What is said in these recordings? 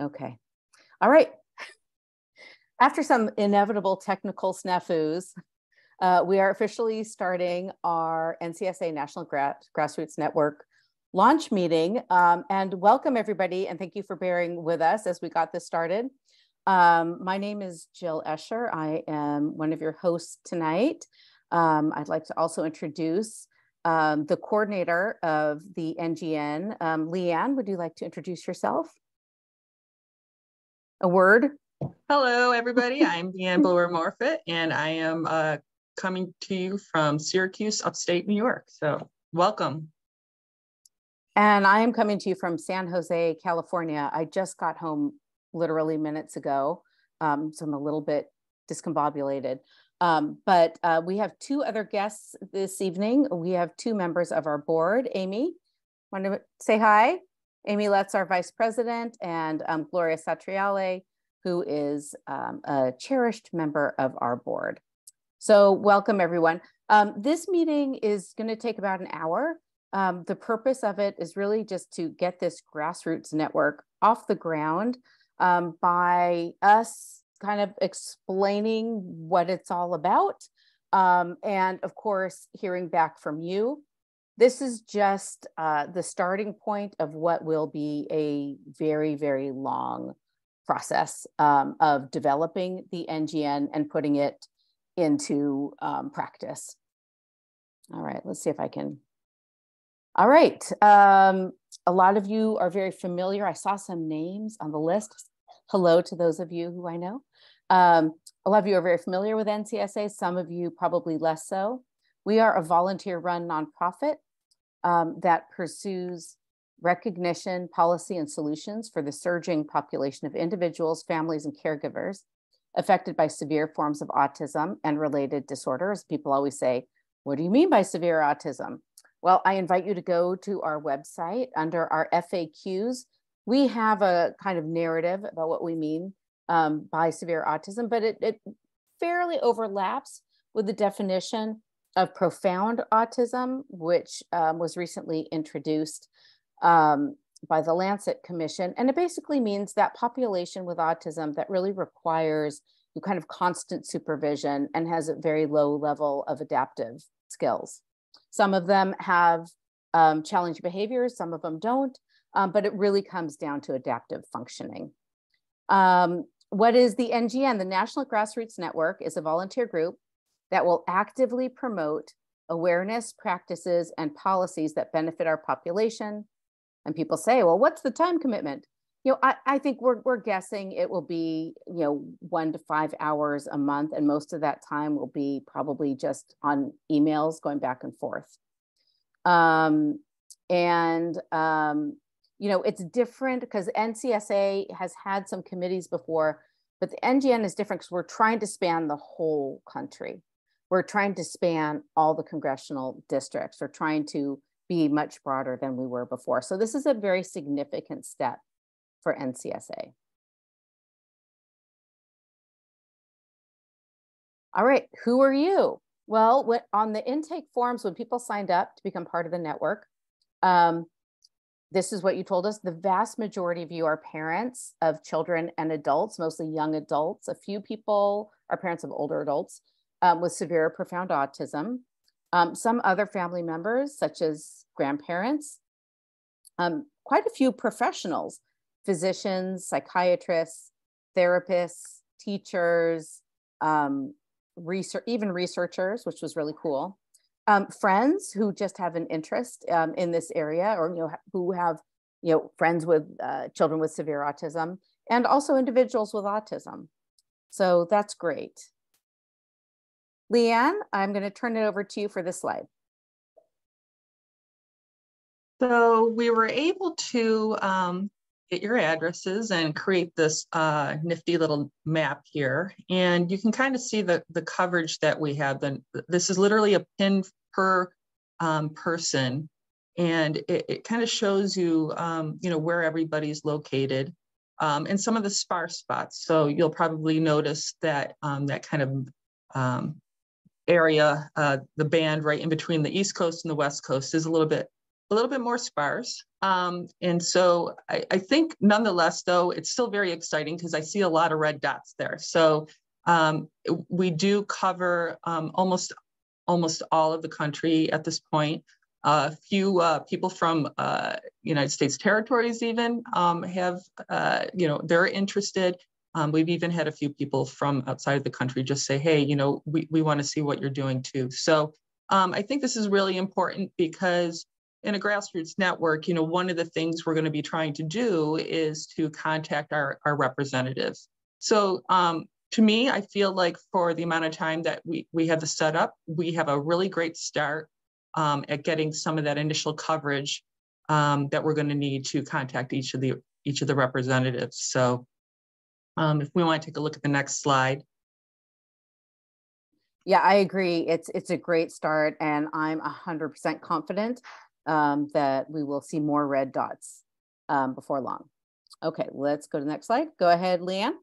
Okay. All right. After some inevitable technical snafus, uh, we are officially starting our NCSA National Gra Grassroots Network launch meeting. Um, and welcome everybody, and thank you for bearing with us as we got this started. Um, my name is Jill Escher. I am one of your hosts tonight. Um, I'd like to also introduce um, the coordinator of the NGN. Um, Leanne, would you like to introduce yourself? A word? Hello, everybody. I'm Leanne Blower Morphet, and I am uh, coming to you from Syracuse, upstate New York. So, welcome. And I am coming to you from San Jose, California. I just got home literally minutes ago, um, so I'm a little bit discombobulated. Um, but uh, we have two other guests this evening. We have two members of our board. Amy, want to say hi? Amy Lutz, our vice president, and um, Gloria Satriale, who is um, a cherished member of our board. So welcome everyone. Um, this meeting is gonna take about an hour. Um, the purpose of it is really just to get this grassroots network off the ground um, by us kind of explaining what it's all about. Um, and of course, hearing back from you. This is just uh, the starting point of what will be a very, very long process um, of developing the NGN and putting it into um, practice. All right, let's see if I can. All right, um, a lot of you are very familiar. I saw some names on the list. Hello to those of you who I know. Um, a lot of you are very familiar with NCSA, some of you probably less so. We are a volunteer run nonprofit um, that pursues recognition, policy, and solutions for the surging population of individuals, families, and caregivers affected by severe forms of autism and related disorders. People always say, What do you mean by severe autism? Well, I invite you to go to our website under our FAQs. We have a kind of narrative about what we mean um, by severe autism, but it, it fairly overlaps with the definition of profound autism, which um, was recently introduced um, by the Lancet Commission. And it basically means that population with autism that really requires you kind of constant supervision and has a very low level of adaptive skills. Some of them have um, challenging behaviors, some of them don't, um, but it really comes down to adaptive functioning. Um, what is the NGN? The National Grassroots Network is a volunteer group that will actively promote awareness, practices, and policies that benefit our population. And people say, well, what's the time commitment? You know, I, I think we're, we're guessing it will be, you know, one to five hours a month. And most of that time will be probably just on emails going back and forth. Um, and um, you know, it's different because NCSA has had some committees before, but the NGN is different because we're trying to span the whole country. We're trying to span all the congressional districts. We're trying to be much broader than we were before. So this is a very significant step for NCSA. All right, who are you? Well, on the intake forms, when people signed up to become part of the network, um, this is what you told us. The vast majority of you are parents of children and adults, mostly young adults. A few people are parents of older adults um, with severe profound autism. Um, some other family members, such as grandparents, um, quite a few professionals, physicians, psychiatrists, therapists, teachers, um, research, even researchers, which was really cool. Um, friends who just have an interest um, in this area or you know who have you know friends with uh, children with severe autism and also individuals with autism. So that's great leanne i'm going to turn it over to you for this slide so we were able to um, get your addresses and create this uh, nifty little map here. And you can kind of see the, the coverage that we have. And this is literally a pin per um, person. And it, it kind of shows you, um, you know, where everybody's located um, and some of the sparse spots. So you'll probably notice that um, that kind of um, area, uh, the band right in between the East Coast and the West Coast is a little bit a little bit more sparse. Um, and so I, I, think nonetheless, though, it's still very exciting because I see a lot of red dots there. So um, we do cover um, almost almost all of the country at this point. A uh, few uh, people from uh, United States territories even um, have, uh, you know, they're interested. Um, we've even had a few people from outside of the country just say, hey, you know, we, we want to see what you're doing too. So um, I think this is really important because in a grassroots network, you know, one of the things we're going to be trying to do is to contact our, our representatives. So um, to me, I feel like for the amount of time that we, we have the setup, we have a really great start um, at getting some of that initial coverage um, that we're going to need to contact each of the each of the representatives. So um, if we want to take a look at the next slide. Yeah, I agree. It's it's a great start, and I'm 100% confident um, that we will see more red dots um, before long. Okay, let's go to the next slide. Go ahead, Leanne.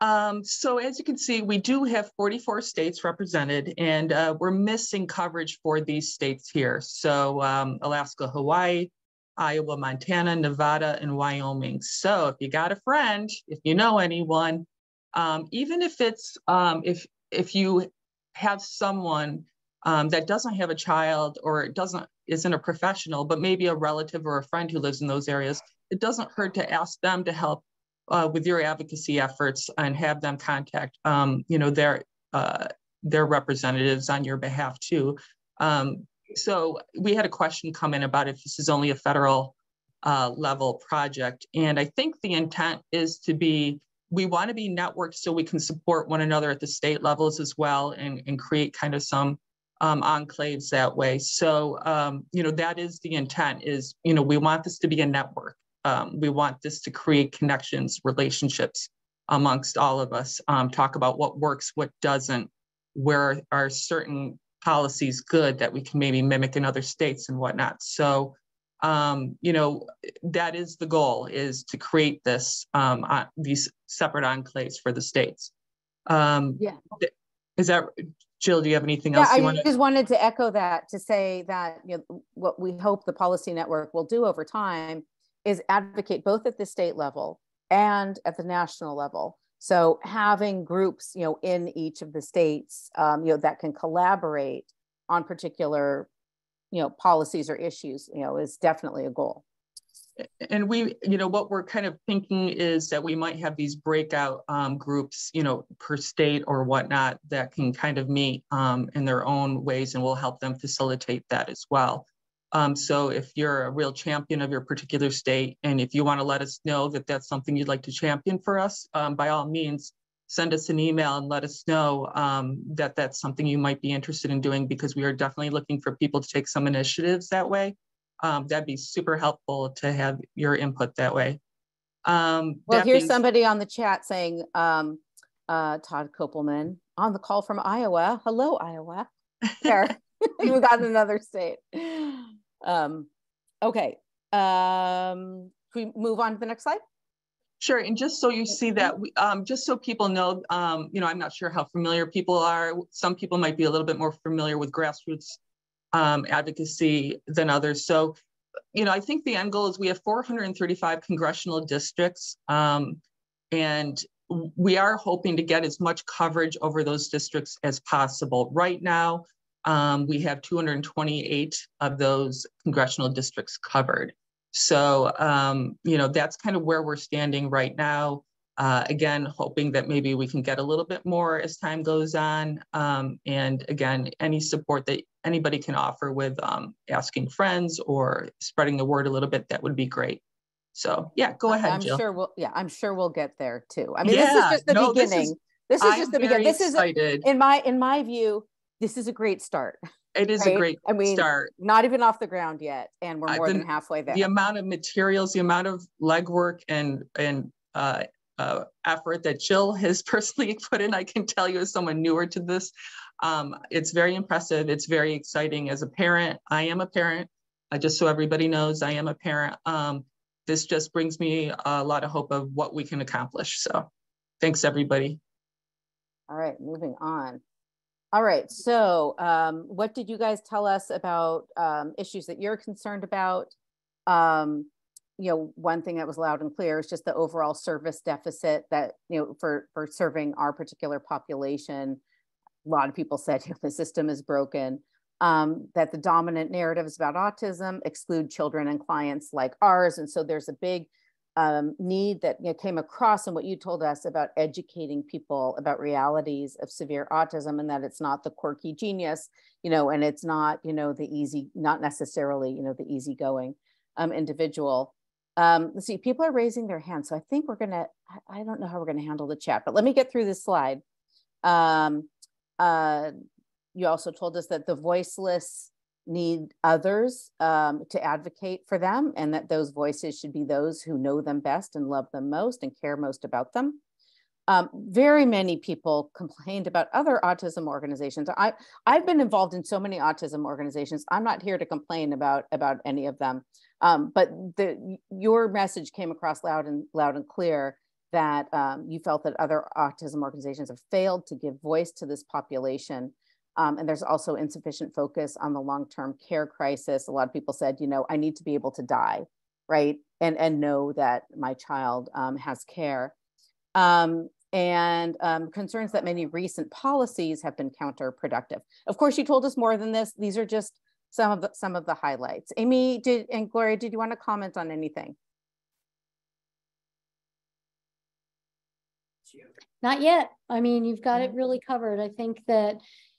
Um, so as you can see, we do have 44 states represented and uh, we're missing coverage for these states here. So um, Alaska, Hawaii, Iowa, Montana, Nevada, and Wyoming. So if you got a friend, if you know anyone, um, even if it's, um, if, if you have someone um, that doesn't have a child or doesn't isn't a professional, but maybe a relative or a friend who lives in those areas, it doesn't hurt to ask them to help uh, with your advocacy efforts and have them contact, um, you know, their uh, their representatives on your behalf too. Um, so we had a question come in about if this is only a federal uh, level project, and I think the intent is to be we want to be networked so we can support one another at the state levels as well and, and create kind of some um, enclaves that way. So, um, you know, that is the intent is, you know, we want this to be a network. Um, we want this to create connections, relationships amongst all of us, um, talk about what works, what doesn't, where are certain policies good that we can maybe mimic in other states and whatnot. So, um, you know, that is the goal is to create this, uh, these separate enclaves for the states. yeah. Is that Jill, do you have anything else? Yeah, I wanna... just wanted to echo that to say that you know, what we hope the policy network will do over time is advocate both at the state level and at the national level. So having groups, you know, in each of the states, um, you know, that can collaborate on particular, you know, policies or issues, you know, is definitely a goal and we, you know, what we're kind of thinking is that we might have these breakout um, groups, you know, per state or whatnot that can kind of meet um, in their own ways and we'll help them facilitate that as well. Um, so if you're a real champion of your particular state and if you want to let us know that that's something you'd like to champion for us, um, by all means, send us an email and let us know um, that that's something you might be interested in doing because we are definitely looking for people to take some initiatives that way um, that'd be super helpful to have your input that way. Um, well, here's somebody on the chat saying, um, uh, Todd Kopelman on the call from Iowa. Hello, Iowa. There, you got another state. Um, okay. Um, can we move on to the next slide? Sure, and just so you see that, we, um, just so people know, um, you know, I'm not sure how familiar people are. Some people might be a little bit more familiar with grassroots um, advocacy than others. So, you know, I think the end goal is we have 435 congressional districts, um, and we are hoping to get as much coverage over those districts as possible. Right now, um, we have 228 of those congressional districts covered. So, um, you know, that's kind of where we're standing right now. Uh, again, hoping that maybe we can get a little bit more as time goes on. Um, and again, any support that anybody can offer with um, asking friends or spreading the word a little bit, that would be great. So yeah, go ahead, I'm Jill. sure we'll, yeah, I'm sure we'll get there too. I mean, yeah, this is just the no, beginning. This is, this is just the beginning. This excited. is, in my, in my view, this is a great start. It is right? a great I mean, start. Not even off the ground yet, and we're more than halfway there. The amount of materials, the amount of legwork and and uh, uh, effort that Jill has personally put in. I can tell you as someone newer to this, um, it's very impressive. It's very exciting. As a parent, I am a parent. Uh, just so everybody knows, I am a parent. Um, this just brings me a lot of hope of what we can accomplish. So thanks, everybody. All right, moving on. All right. So, um, what did you guys tell us about um, issues that you're concerned about? Um, you know, one thing that was loud and clear is just the overall service deficit that you know for for serving our particular population. A lot of people said you know, the system is broken. Um, that the dominant narratives about autism exclude children and clients like ours, and so there's a big um, need that you know, came across and what you told us about educating people about realities of severe autism and that it's not the quirky genius, you know, and it's not, you know, the easy, not necessarily, you know, the easygoing um, individual. Um, let's see, people are raising their hands. So I think we're gonna, I, I don't know how we're gonna handle the chat, but let me get through this slide. Um, uh, you also told us that the voiceless need others um, to advocate for them and that those voices should be those who know them best and love them most and care most about them. Um, very many people complained about other autism organizations. I, I've been involved in so many autism organizations. I'm not here to complain about, about any of them. Um, but the, your message came across loud and loud and clear that um, you felt that other autism organizations have failed to give voice to this population um, and there's also insufficient focus on the long-term care crisis. A lot of people said, you know, I need to be able to die, right? And, and know that my child um, has care. Um, and um, concerns that many recent policies have been counterproductive. Of course, you told us more than this. These are just some of the, some of the highlights. Amy did, and Gloria, did you want to comment on anything? Not yet. I mean, you've got it really covered. I think that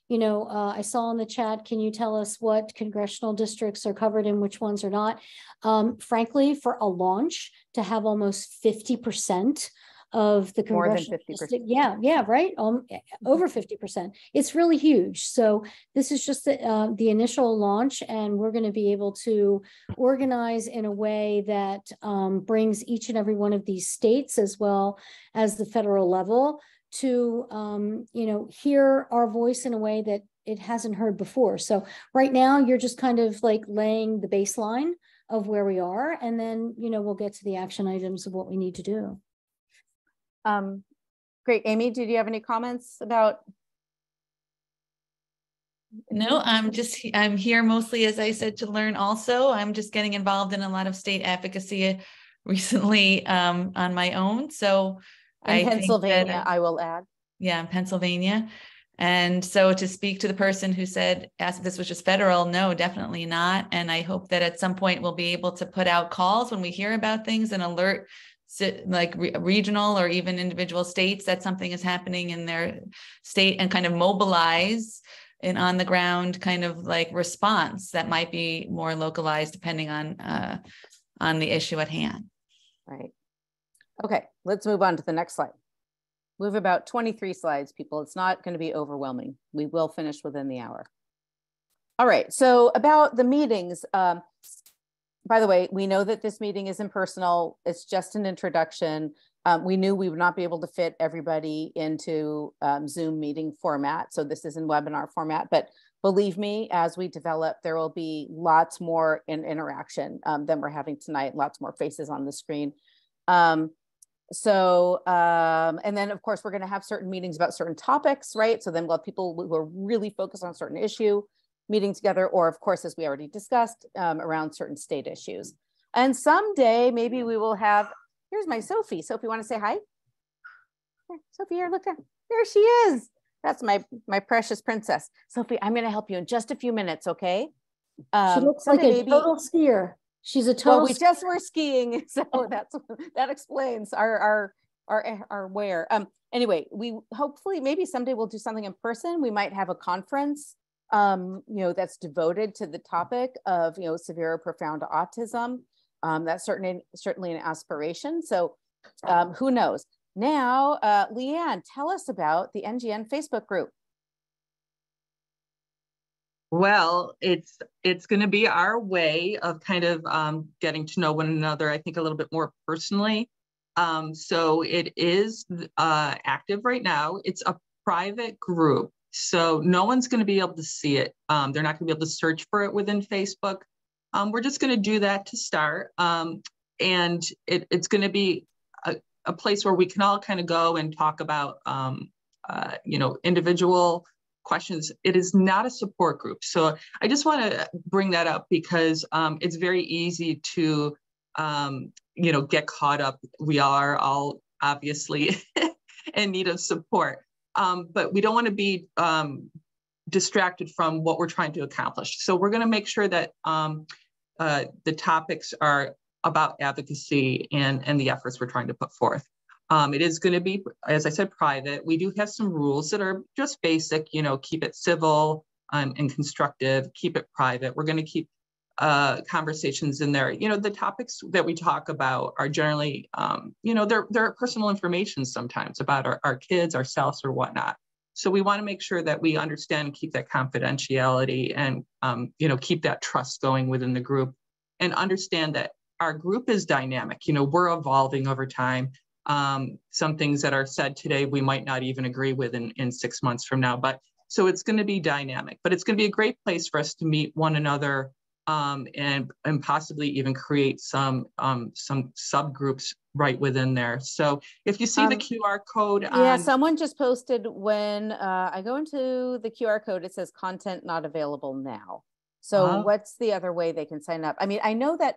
you know, uh, I saw in the chat, can you tell us what congressional districts are covered and which ones are not? Um, frankly, for a launch to have almost 50% of the congressional district, yeah, yeah, right, um, over 50%. It's really huge. So this is just the, uh, the initial launch and we're gonna be able to organize in a way that um, brings each and every one of these states as well as the federal level to um, you know hear our voice in a way that it hasn't heard before. So right now you're just kind of like laying the baseline of where we are, and then you know we'll get to the action items of what we need to do. Um, great, Amy. Did you have any comments about? No, I'm just I'm here mostly, as I said, to learn. Also, I'm just getting involved in a lot of state advocacy recently um, on my own. So in I Pennsylvania, that, I will add. Yeah, in Pennsylvania. And so to speak to the person who said, asked if this was just federal, no, definitely not. And I hope that at some point we'll be able to put out calls when we hear about things and alert like re- regional or even individual states that something is happening in their state and kind of mobilize an on the ground kind of like response that might be more localized depending on uh, on the issue at hand. Right. Okay, let's move on to the next slide. We have about 23 slides, people. It's not going to be overwhelming. We will finish within the hour. All right, so about the meetings. Um, by the way, we know that this meeting is impersonal. It's just an introduction. Um, we knew we would not be able to fit everybody into um, Zoom meeting format. So this is in webinar format, but believe me, as we develop, there will be lots more in interaction um, than we're having tonight, lots more faces on the screen. Um, so um, and then of course we're going to have certain meetings about certain topics right? So then we'll have people who are really focused on a certain issue meeting together or of course as we already discussed um, around certain state issues. And someday maybe we will have here's my sophie. Sophie you want to say hi? Here, sophie here look there there she is. That's my my precious princess. Sophie i'm going to help you in just a few minutes okay? Um, she looks like a maybe, total skier She's a total. Well, we just were skiing, so that's that explains our our our our wear. Um. Anyway, we hopefully maybe someday we'll do something in person. We might have a conference, um, you know, that's devoted to the topic of you know severe or profound autism. Um, that's certainly certainly an aspiration. So, um, who knows? Now, uh, Leanne, tell us about the NGN Facebook group. Well, it's it's going to be our way of kind of um, getting to know one another. I think a little bit more personally. Um, so it is uh, active right now. It's a private group, so no one's going to be able to see it. Um, they're not going to be able to search for it within Facebook. Um, we're just going to do that to start, um, and it, it's going to be a, a, place where we can all kind of go and talk about, um, uh, you know, individual questions. It is not a support group. So I just want to bring that up because um, it's very easy to, um, you know, get caught up. We are all obviously in need of support, um, but we don't want to be um, distracted from what we're trying to accomplish. So we're going to make sure that um, uh, the topics are about advocacy and, and the efforts we're trying to put forth. Um, it is going to be, as I said, private. We do have some rules that are just basic, you know, keep it civil um, and constructive, keep it private. We're going to keep uh, conversations in there. You know, the topics that we talk about are generally, um, you know, they're, they're personal information sometimes about our, our kids, ourselves, or whatnot. So we want to make sure that we understand and keep that confidentiality and, um, you know, keep that trust going within the group and understand that our group is dynamic. You know, we're evolving over time. Um, some things that are said today we might not even agree with in, in six months from now. But so it's going to be dynamic, but it's going to be a great place for us to meet one another um, and and possibly even create some um, some subgroups right within there. So if you see the um, QR code, yeah, someone just posted when uh, I go into the QR code, it says content not available now. So uh, what's the other way they can sign up? I mean, I know that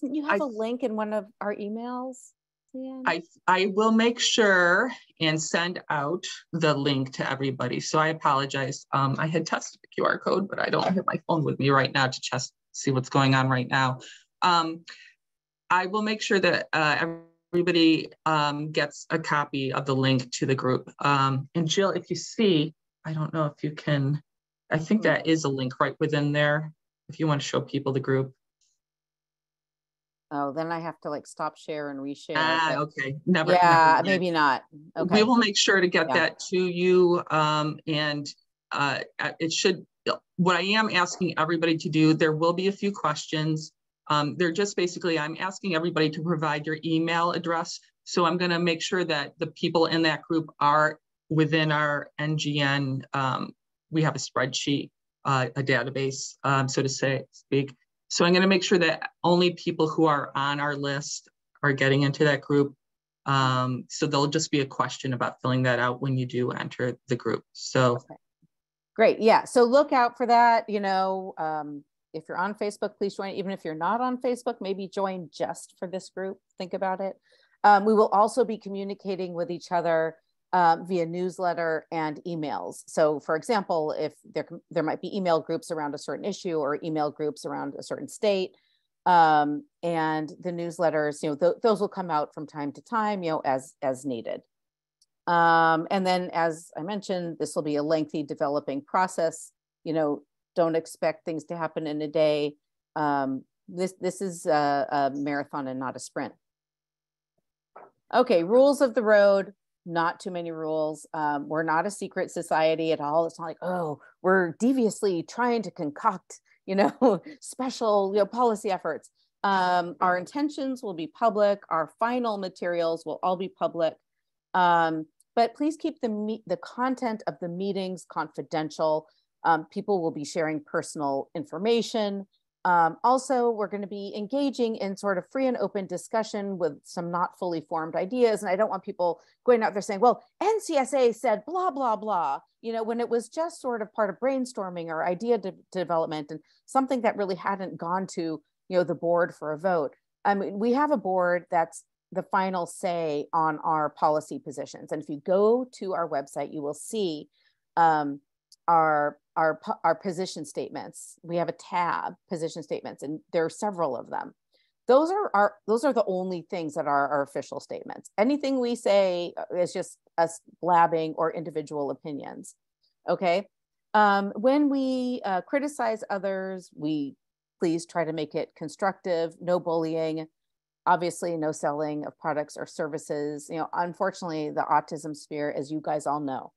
didn't you have I, a link in one of our emails? I, I will make sure and send out the link to everybody. So I apologize. Um, I had tested the QR code, but I don't have my phone with me right now to just see what's going on right now. Um, I will make sure that uh, everybody um, gets a copy of the link to the group. Um, and Jill, if you see, I don't know if you can, I think hmm. that is a link right within there. If you want to show people the group. Oh, then I have to like stop share and reshare. Ah, okay. Never. Yeah, never maybe not. Okay. We will make sure to get yeah. that to you. Um, and uh, it should, what I am asking everybody to do, there will be a few questions. Um, they're just basically, I'm asking everybody to provide your email address. So I'm going to make sure that the people in that group are within our NGN. Um, we have a spreadsheet, uh, a database, um, so to say, speak. So I'm going to make sure that only people who are on our list are getting into that group. Um, so there'll just be a question about filling that out when you do enter the group. So okay. great. Yeah. So look out for that. You know, um, if you're on Facebook, please join. Even if you're not on Facebook, maybe join just for this group. Think about it. Um, we will also be communicating with each other um, via newsletter and emails. So for example, if there, there might be email groups around a certain issue or email groups around a certain state, um, and the newsletters, you know, th those will come out from time to time, you know, as, as needed. Um, and then as I mentioned, this will be a lengthy developing process, you know, don't expect things to happen in a day. Um, this, this is a, a marathon and not a sprint. Okay, rules of the road not too many rules. Um, we're not a secret society at all. It's not like, oh, we're deviously trying to concoct, you know, special you know, policy efforts. Um, our intentions will be public. Our final materials will all be public. Um, but please keep the, the content of the meetings confidential. Um, people will be sharing personal information. Um, also, we're going to be engaging in sort of free and open discussion with some not fully formed ideas. And I don't want people going out there saying, well, NCSA said blah, blah, blah, you know, when it was just sort of part of brainstorming or idea de development and something that really hadn't gone to, you know, the board for a vote. I mean, we have a board that's the final say on our policy positions. And if you go to our website, you will see um, our our, our position statements. We have a tab, position statements, and there are several of them. Those are our, those are the only things that are our official statements. Anything we say uh, is just us blabbing or individual opinions. Okay. Um, when we uh, criticize others, we please try to make it constructive, no bullying, obviously no selling of products or services. You know, unfortunately, the autism sphere, as you guys all know,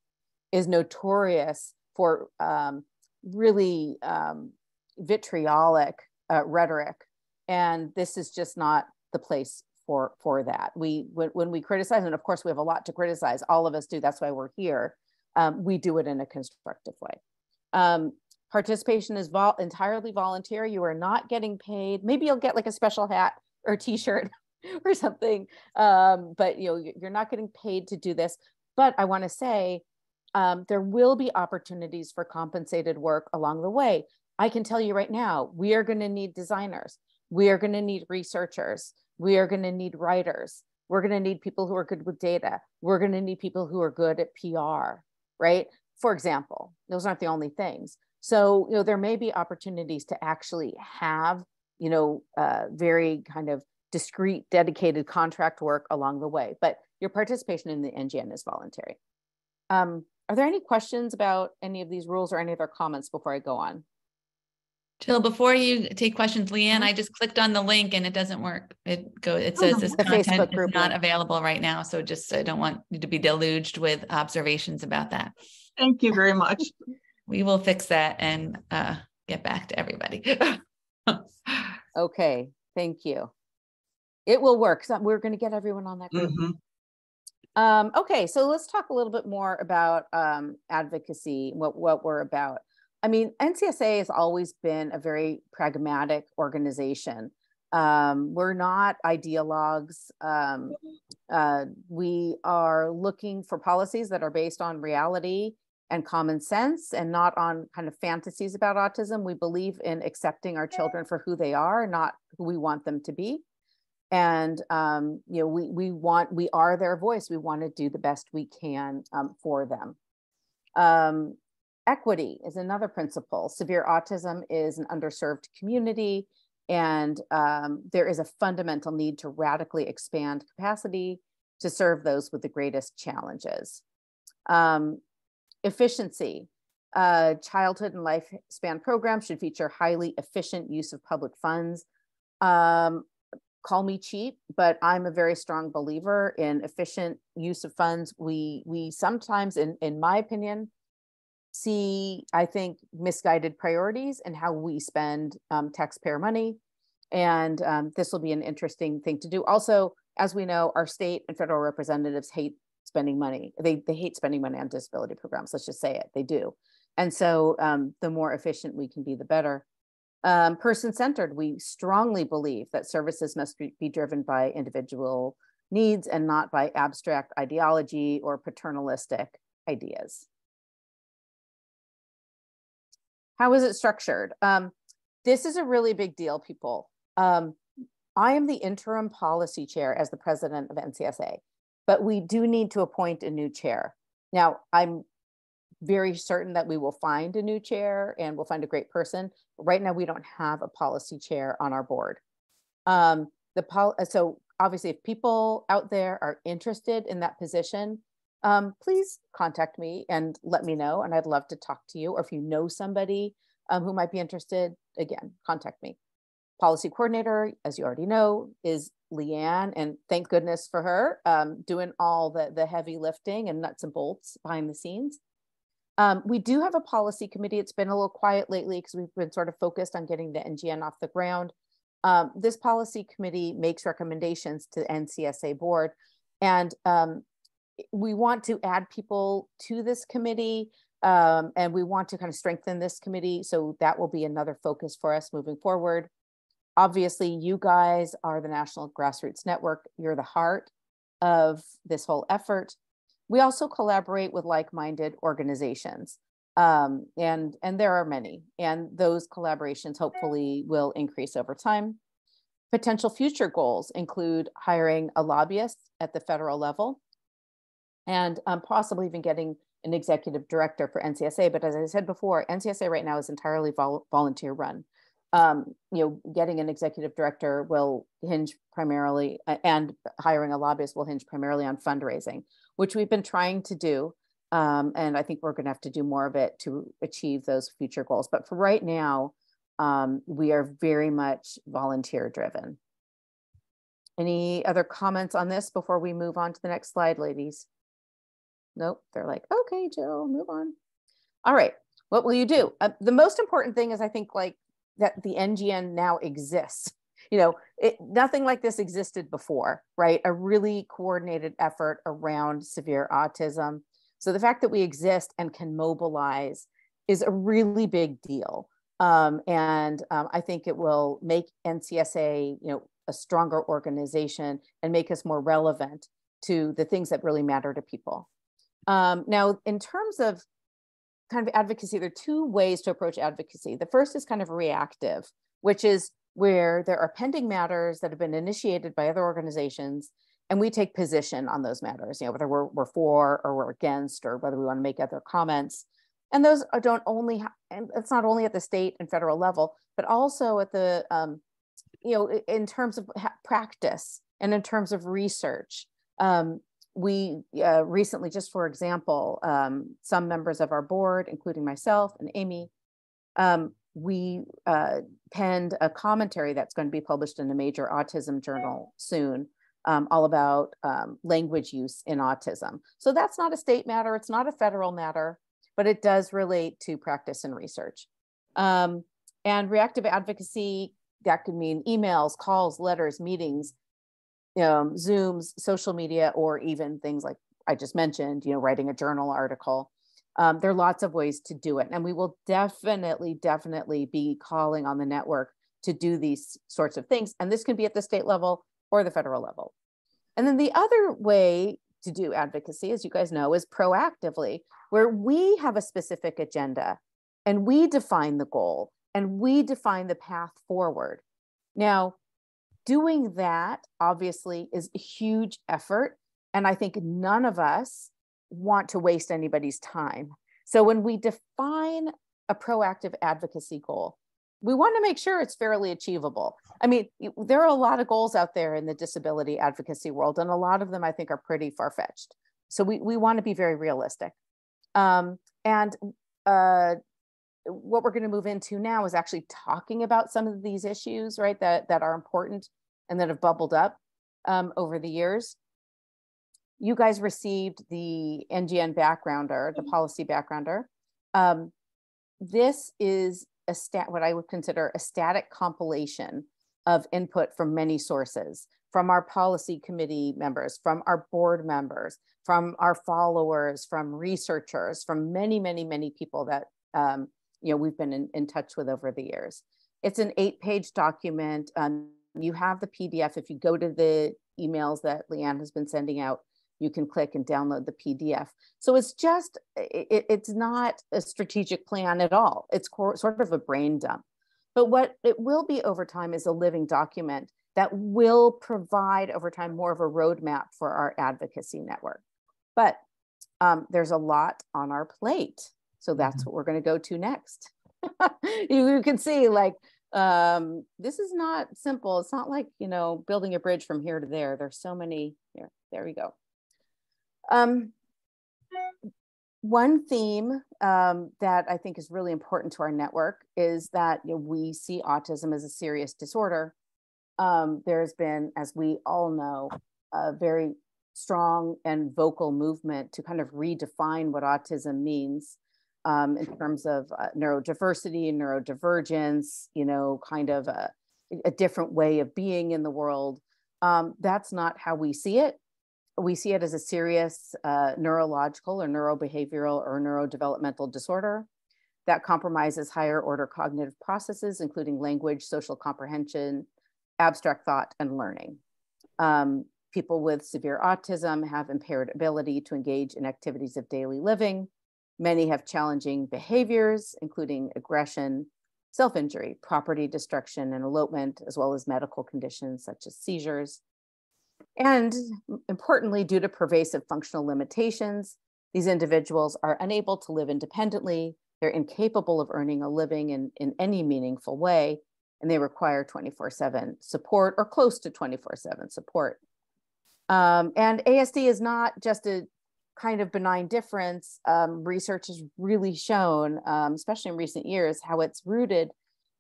is notorious for um, really um, vitriolic uh, rhetoric. And this is just not the place for, for that. We, when, when, we criticize, and of course we have a lot to criticize, all of us do, that's why we're here, um, we do it in a constructive way. Um, participation is vol entirely volunteer. You are not getting paid. Maybe you'll get like a special hat or t-shirt or something, um, but you know, you're not getting paid to do this. But I wanna say, um, there will be opportunities for compensated work along the way. I can tell you right now, we are going to need designers. We are going to need researchers. We are going to need writers. We're going to need people who are good with data. We're going to need people who are good at PR, right? For example, those aren't the only things. So, you know, there may be opportunities to actually have, you know, uh, very kind of discrete, dedicated contract work along the way. But your participation in the NGN is voluntary. Um, are there any questions about any of these rules or any other comments before I go on? Jill, before you take questions, Leanne, Mhm. I just clicked on the link and it doesn't work. It go, it Oh, says this The Facebook content is group not link. available right now. So just, I don't want you to be deluged with observations about that. Thank you very much. We will fix that and uh, get back to everybody. Okay, thank you. It will work. So we're going to get everyone on that group. Mhm. Um, okay, so let's talk a little bit more about um, advocacy, what what we're about. I mean, NCSA has always been a very pragmatic organization. Um, we're not ideologues. Um, uh, we are looking for policies that are based on reality and common sense and not on kind of fantasies about autism. We believe in accepting our children for who they are, not who we want them to be and um, you know we we want we are their voice. We want to do the best we can um, for them. Um, equity is another principle. Severe autism is an underserved community and um, there is a fundamental need to radically expand capacity to serve those with the greatest challenges. Um, efficiency. Uh, childhood and lifespan programs should feature highly efficient use of public funds. Um, call me cheap, but I'm a very strong believer in efficient use of funds. We we sometimes, in in my opinion, see I think misguided priorities and how we spend um, taxpayer money, and um, this will be an interesting thing to do. Also, as we know, our state and federal representatives hate spending money. They they hate spending money on disability programs. Let's just say it. They do, and so um, the more efficient we can be, the better um, person-centered. We strongly believe that services must be, be driven by individual needs and not by abstract ideology or paternalistic ideas. How is it structured? Um, this is a really big deal, people. Um, I am the interim policy chair as the president of NCSA, but we do need to appoint a new chair. Now, I'm very certain that we will find a new chair and we'll find a great person. Right now, we don't have a policy chair on our board. Um, the pol so obviously, if people out there are interested in that position, um, please contact me and let me know. And I'd love to talk to you. Or if you know somebody um, who might be interested, again, contact me. Policy coordinator, as you already know, is Leanne, and thank goodness for her um, doing all the the heavy lifting and nuts and bolts behind the scenes. Um, we do have a policy committee. It's been a little quiet lately because we've been sort of focused on getting the NGN off the ground. Um, this policy committee makes recommendations to the NCSA board, and um, we want to add people to this committee, um, and we want to kind of strengthen this committee. So that will be another focus for us moving forward. Obviously, you guys are the National Grassroots Network. You're the heart of this whole effort we also collaborate with like-minded organizations um, and and there are many and those collaborations hopefully will increase over time. Potential future goals include hiring a lobbyist at the federal level and um, possibly even getting an executive director for ncsa but as i said before ncsa right now is entirely vol volunteer run. Um, you know, getting an executive director will hinge primarily, and hiring a lobbyist will hinge primarily on fundraising, which we've been trying to do. Um, and I think we're going to have to do more of it to achieve those future goals. But for right now, um, we are very much volunteer driven. Any other comments on this before we move on to the next slide, ladies? Nope, they're like, okay, Jill, move on. All right, what will you do? Uh, the most important thing is I think like that the NGN now exists. You know, it, nothing like this existed before, right? A really coordinated effort around severe autism. So the fact that we exist and can mobilize is a really big deal. Um, and um, I think it will make NCSA, you know, a stronger organization and make us more relevant to the things that really matter to people. Um, now, in terms of kind of advocacy, there are two ways to approach advocacy. The first is kind of reactive, which is where there are pending matters that have been initiated by other organizations and we take position on those matters, you know, whether we're, we're for or we're against or whether we want to make other comments. And those don't only, and it's not only at the state and federal level, but also at the, um, you know, in terms of practice and in terms of research. Um, we uh, recently, just for example, um, some members of our board, including myself and Amy, um, we uh, penned a commentary that's going to be published in a major autism journal soon, um, all about um, language use in autism. So that's not a state matter, it's not a federal matter, but it does relate to practice and research. Um, and reactive advocacy, that could mean emails, calls, letters, meetings, um, Zooms, social media, or even things like I just mentioned, you know, writing a journal article. Um, there are lots of ways to do it. And we will definitely, definitely be calling on the network to do these sorts of things. And this can be at the state level or the federal level. And then the other way to do advocacy, as you guys know, is proactively, where we have a specific agenda and we define the goal and we define the path forward. Now, doing that obviously is a huge effort. And I think none of us want to waste anybody's time. So when we define a proactive advocacy goal, we want to make sure it's fairly achievable. I mean, there are a lot of goals out there in the disability advocacy world, and a lot of them I think are pretty far fetched. So we, we want to be very realistic. Um, and uh, what we're going to move into now is actually talking about some of these issues, right, that, that are important and that have bubbled up um, over the years. You guys received the NGN backgrounder, the policy backgrounder. Um, this is a stat, what I would consider a static compilation of input from many sources, from our policy committee members, from our board members, from our followers, from researchers, from many, many, many people that um, you know we've been in, in, touch with over the years. It's an eight-page document. Um, you have the PDF. If you go to the emails that Leanne has been sending out, you can click and download the PDF. So it's just, it, it's not a strategic plan at all. It's sort of a brain dump. But what it will be over time is a living document that will provide over time more of a roadmap for our advocacy network. But um, there's a lot on our plate. So that's mm-hmm. what we're going to go to next. you, you, can see like um, this is not simple. It's not like, you know, building a bridge from here to there. There's so many here. There we go. Um, one theme um, that I think is really important to our network is that you know, we see autism as a serious disorder. Um, there's been, as we all know, a very strong and vocal movement to kind of redefine what autism means um, in terms of uh, neurodiversity and neurodivergence, you know, kind of a, a, different way of being in the world. Um, that's not how we see it we see it as a serious uh, neurological or neurobehavioral or neurodevelopmental disorder that compromises higher order cognitive processes, including language, social comprehension, abstract thought, and learning. Um, people with severe autism have impaired ability to engage in activities of daily living. Many have challenging behaviors, including aggression, self injury, property destruction, and elopement, as well as medical conditions such as seizures, and importantly, due to pervasive functional limitations, these individuals are unable to live independently, they're incapable of earning a living in, in any meaningful way, and they require 24 7 support or close to 24 7 support. Um, and ASD is not just a kind of benign difference. Um, research has really shown, um, especially in recent years, how it's rooted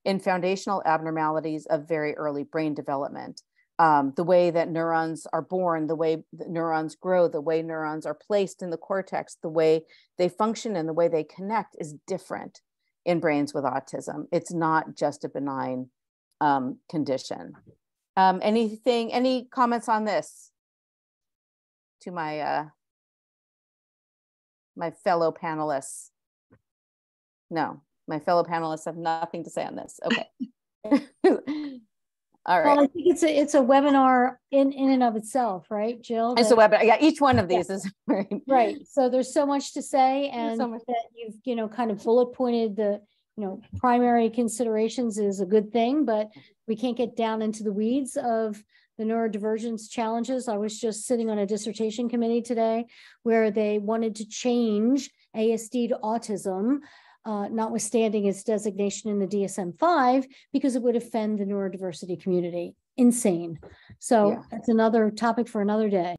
in foundational abnormalities of very early brain development um, the way that neurons are born, the way neurons grow, the way neurons are placed in the cortex, the way they function and the way they connect is different in brains with autism. It's not just a benign um, condition. Um, anything, any comments on this to my, uh, my fellow panelists? No, my fellow panelists have nothing to say on this. Okay. All Well, I think it's a, it's a webinar in, in and of itself, right, Jill? It's a webinar. Yeah, each one of Yeah. these is very Right, so there's so much to say and so much- that you've, you know, kind of bullet pointed the, you know, primary considerations is a good thing, but we can't get down into the weeds of the neurodivergence challenges. I was just sitting on a dissertation committee today where they wanted to change ASD to autism, uh, notwithstanding its designation in the DSM five, because it would offend the neurodiversity community. Insane. So Yeah. that's another topic for another day.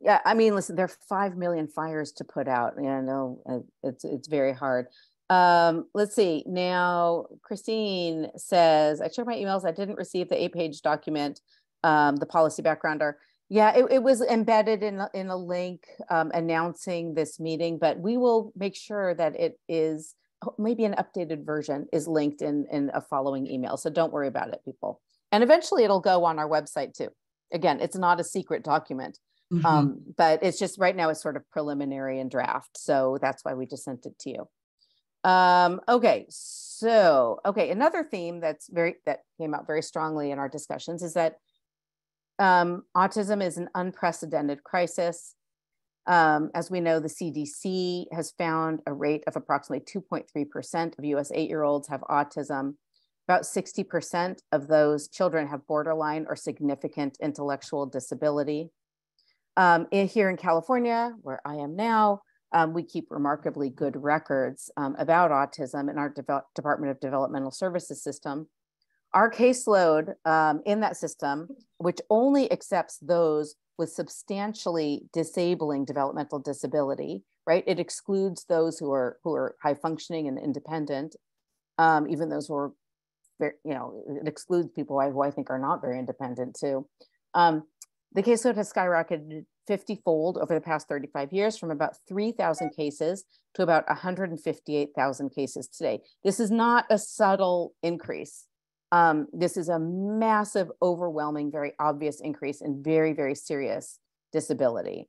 Yeah, I mean, listen, there are five million fires to put out. Yeah, I know uh, it's it's very hard. Um, let's see. Now, Christine says, I checked my emails. I didn't receive the eight-page document, um, the policy backgrounder. Yeah, it, it was embedded in a- in a link um, announcing this meeting, but we will make sure that it is maybe an updated version is linked in in a following email. So don't worry about it, people. And eventually, it'll go on our website too. Again, it's not a secret document. Mhm. Um, but it's just right now it's sort of preliminary and draft. So that's why we just sent it to you. Um, okay, so okay, another theme that's very that came out very strongly in our discussions is that um, autism is an unprecedented crisis. Um, as we know, the CDC has found a rate of approximately 2.3% of US eight year olds have autism. About 60% of those children have borderline or significant intellectual disability. Um, in- here in California, where I am now, um, we keep remarkably good records um, about autism in our Department of Developmental Services system. Our caseload um, in that system, which only accepts those with substantially disabling developmental disability, right? It excludes those who are who are high functioning and independent, um, even those who are, very, you know, it excludes people who I think are not very independent too. Um, the caseload has skyrocketed 50 fold over the past 35 years from about 3,000 cases to about 158,000 cases today. This is not a subtle increase. Um, this is a massive, overwhelming, very obvious increase in very, very serious disability.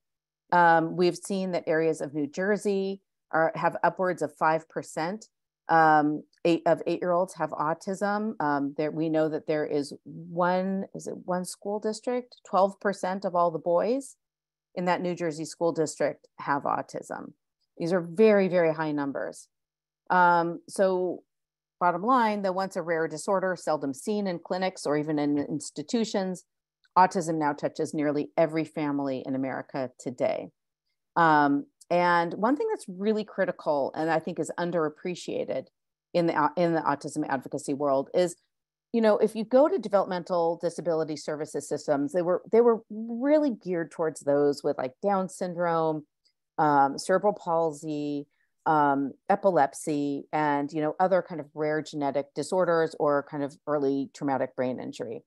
Um, we've seen that areas of New Jersey are, have upwards of 5% um, eight of eight-year-olds have autism. Um, there, we know that there is one, is it one school district? 12% of all the boys in that New Jersey school district have autism. These are very, very high numbers. Um, so bottom line, though once a rare disorder, seldom seen in clinics or even in institutions, autism now touches nearly every family in America today. Um, and one thing that's really critical and I think is underappreciated in the in the autism advocacy world is, you know, if you go to developmental disability services systems, they were they were really geared towards those with like Down syndrome, um, cerebral palsy, um, epilepsy, and you know other kind of rare genetic disorders or kind of early traumatic brain injury.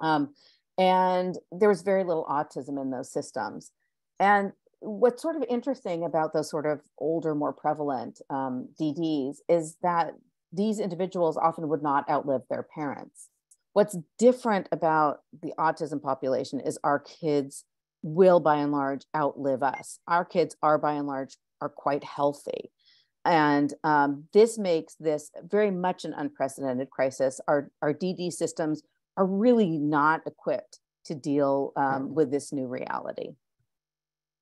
Um, and there was very little autism in those systems. And what's sort of interesting about those sort of older, more prevalent um, DDs is that these individuals often would not outlive their parents. What's different about the autism population is our kids will by and large outlive us. Our kids are by and large are quite healthy. And um, this makes this very much an unprecedented crisis. Our, our DD systems are really not equipped to deal um, with this new reality.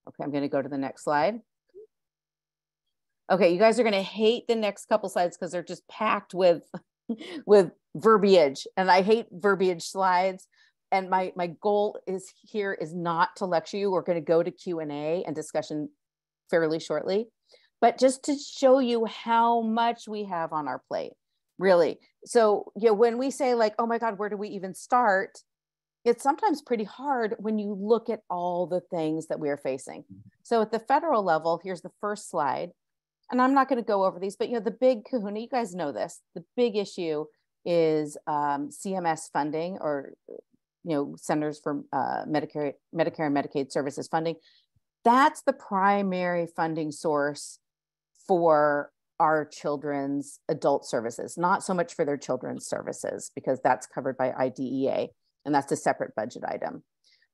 Okay, I'm going to go to the next slide. Okay, you guys are going to hate the next couple slides because they're just packed with with verbiage, and I hate verbiage slides. And my my goal is here is not to lecture you. We're going to go to Q and A and discussion fairly shortly, but just to show you how much we have on our plate, really. So, yeah, when we say like, "Oh my God, where do we even start?" it's sometimes pretty hard when you look at all the things that we are facing. So at the federal level, here's the first slide. And I'm not going to go over these, but you know, the big kahuna, you guys know this, the big issue is um, CMS funding or, you know, Centers for uh, Medicare, Medicare and Medicaid Services funding. That's the primary funding source for our children's adult services, not so much for their children's services, because that's covered by IDEA and that's a separate budget item.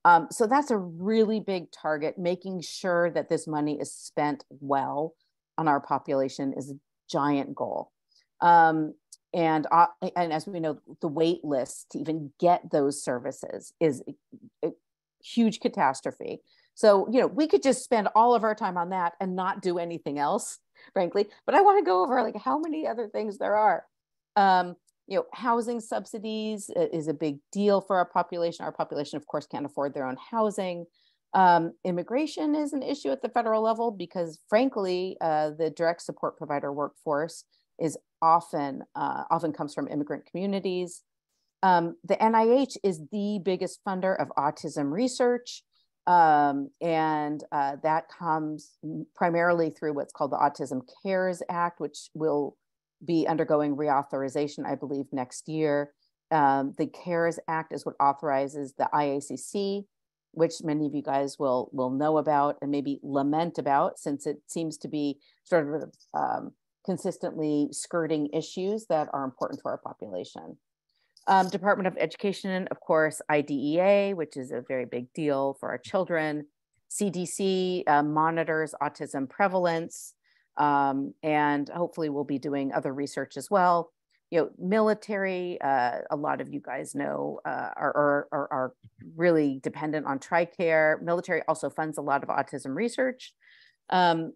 Um, so that's a really big target. Making sure that this money is spent well on our population is a giant goal. Um, and uh, and as we know, the wait list to even get those services is a, a huge catastrophe. So you know, we could just spend all of our time on that and not do anything else, frankly. But I want to go over like how many other things there are. Um, you know, housing subsidies is a big deal for our population. Our population, of course, can't afford their own housing. Um, immigration is an issue at the federal level because, frankly, uh, the direct support provider workforce is often uh, often comes from immigrant communities. Um, the NIH is the biggest funder of autism research, um, and uh, that comes primarily through what's called the Autism CARES Act, which will be undergoing reauthorization, I believe, next year. Um, the CARES Act is what authorizes the IACC which many of you guys will will know about and maybe lament about since it seems to be sort of um, consistently skirting issues that are important to our population. Um, Department of Education, of course, IDEA, which is a very big deal for our children. CDC uh, monitors autism prevalence, um, and hopefully we'll be doing other research as well you know, military, uh, a lot of you guys know, uh, are, are, are really dependent on TRICARE. Military also funds a lot of autism research. Um,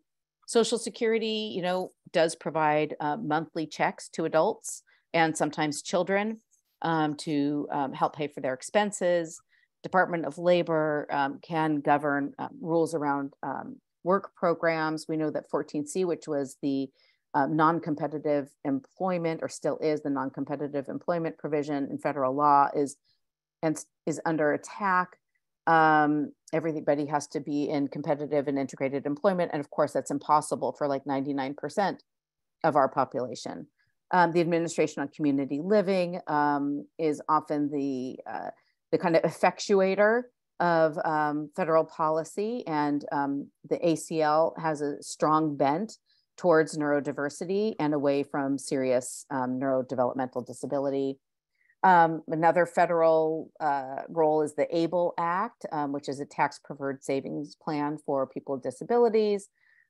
Social Security, you know, does provide uh, monthly checks to adults and sometimes children um, to um, help pay for their expenses. Department of Labor um, can govern uh, rules around um, work programs. We know that 14C, which was the uh, non-competitive employment or still is the non-competitive employment provision in federal law is and is under attack um, everybody has to be in competitive and integrated employment and of course that's impossible for like 99% of our population um, the administration on community living um, is often the uh, the kind of effectuator of um, federal policy and um, the acl has a strong bent towards neurodiversity and away from serious um, neurodevelopmental disability. Um, another federal uh, role is the ABLE Act, which is a tax preferred savings plan for people with disabilities.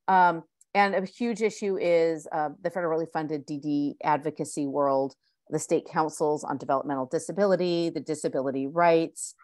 Um, and a huge issue is uh, the federally funded DD advocacy world, the state councils on developmental disability, the disability rights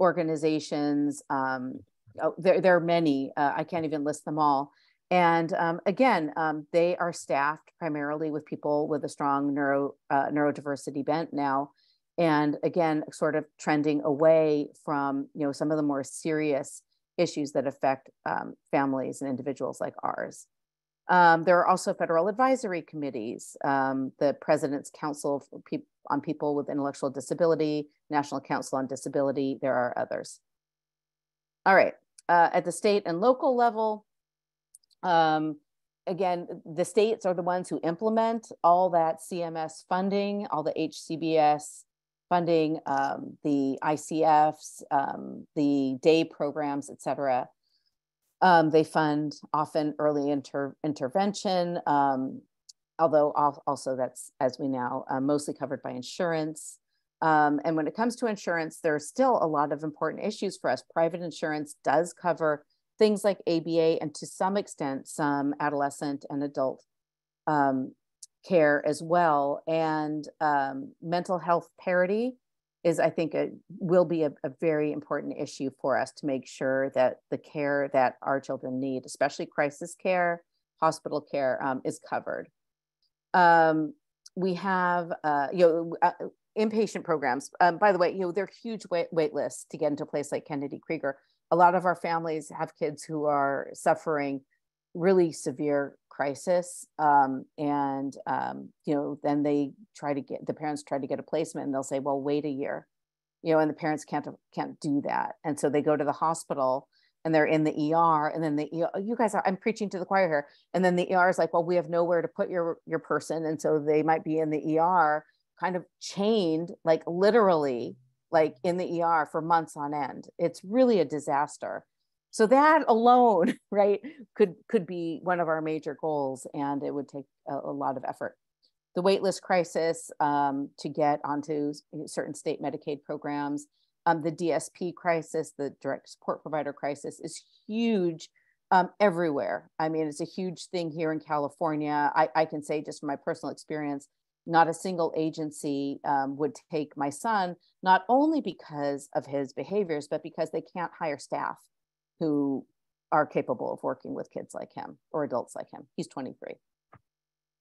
organizations. Um, oh, there, there are many, uh, I can't even list them all. And um, again, um, they are staffed primarily with people with a strong neuro uh, neurodiversity bent now. And again, sort of trending away from you know some of the more serious issues that affect um, families and individuals like ours. Um, there are also federal advisory committees, um, the President's Council on People with Intellectual Disability, National Council on Disability. There are others. All right, uh, at the state and local level, um, again, the states are the ones who implement all that CMS funding, all the HCBS funding, um, the ICFs, um, the day programs, et cetera. Um, they fund often early inter intervention, um, although also that's, as we now, uh, mostly covered by insurance. Um, and when it comes to insurance, there are still a lot of important issues for us. Private insurance does cover things like ABA and to some extent some adolescent and adult um, care as well. And um, mental health parity is, I think, a, will be a, a, very important issue for us to make sure that the care that our children need, especially crisis care, hospital care, um, is covered. Um, we have, uh, you know, uh, inpatient programs. Um, by the way, you know, they're huge wait, wait lists to get into a place like Kennedy Krieger a lot of our families have kids who are suffering really severe crisis um, and um, you know then they try to get the parents try to get a placement and they'll say well wait a year you know and the parents can't can't do that and so they go to the hospital and they're in the ER and then the ER, you guys are I'm preaching to the choir here and then the ER is like well we have nowhere to put your your person and so they might be in the ER kind of chained like literally like in the ER for months on end. It's really a disaster. So that alone, right, could could be one of our major goals, and it would take a, a lot of effort. The waitlist crisis um, to get onto certain state Medicaid programs, um, the DSP crisis, the direct support provider crisis, is huge um, everywhere. I mean, it's a huge thing here in California. I, I can say just from my personal experience, not a single agency um, would take my son, not only because of his behaviors, but because they can't hire staff who are capable of working with kids like him or adults like him. He's 23.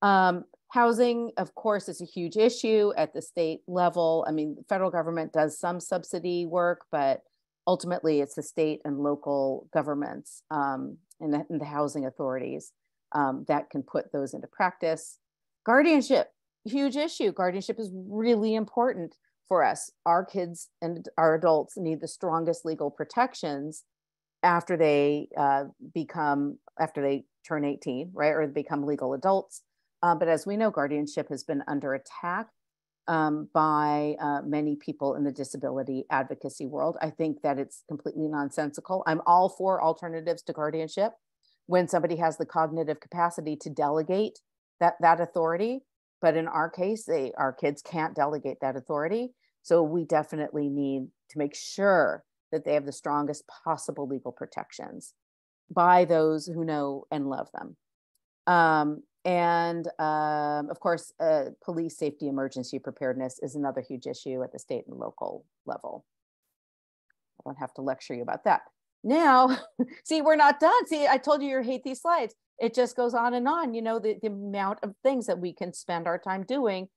Um, housing, of course, is a huge issue at the state level. I mean, the federal government does some subsidy work, but ultimately it's the state and local governments um, and, the, and, the, housing authorities um, that can put those into practice. Guardianship, huge issue. Guardianship is really important for us. Our kids and our adults need the strongest legal protections after they uh, become, after they turn 18, right, or become legal adults. Uh, but as we know, guardianship has been under attack um, by uh, many people in the disability advocacy world. I think that it's completely nonsensical. I'm all for alternatives to guardianship when somebody has the cognitive capacity to delegate that, that authority. But in our case, they, our kids can't delegate that authority. So we definitely need to make sure that they have the strongest possible legal protections by those who know and love them. Um, and um, of course, uh, police safety emergency preparedness is another huge issue at the state and local level. I don't have to lecture you about that. Now, see, we're not done. See, I told you you hate these slides. It just goes on and on. You know, the, the amount of things that we can spend our time doing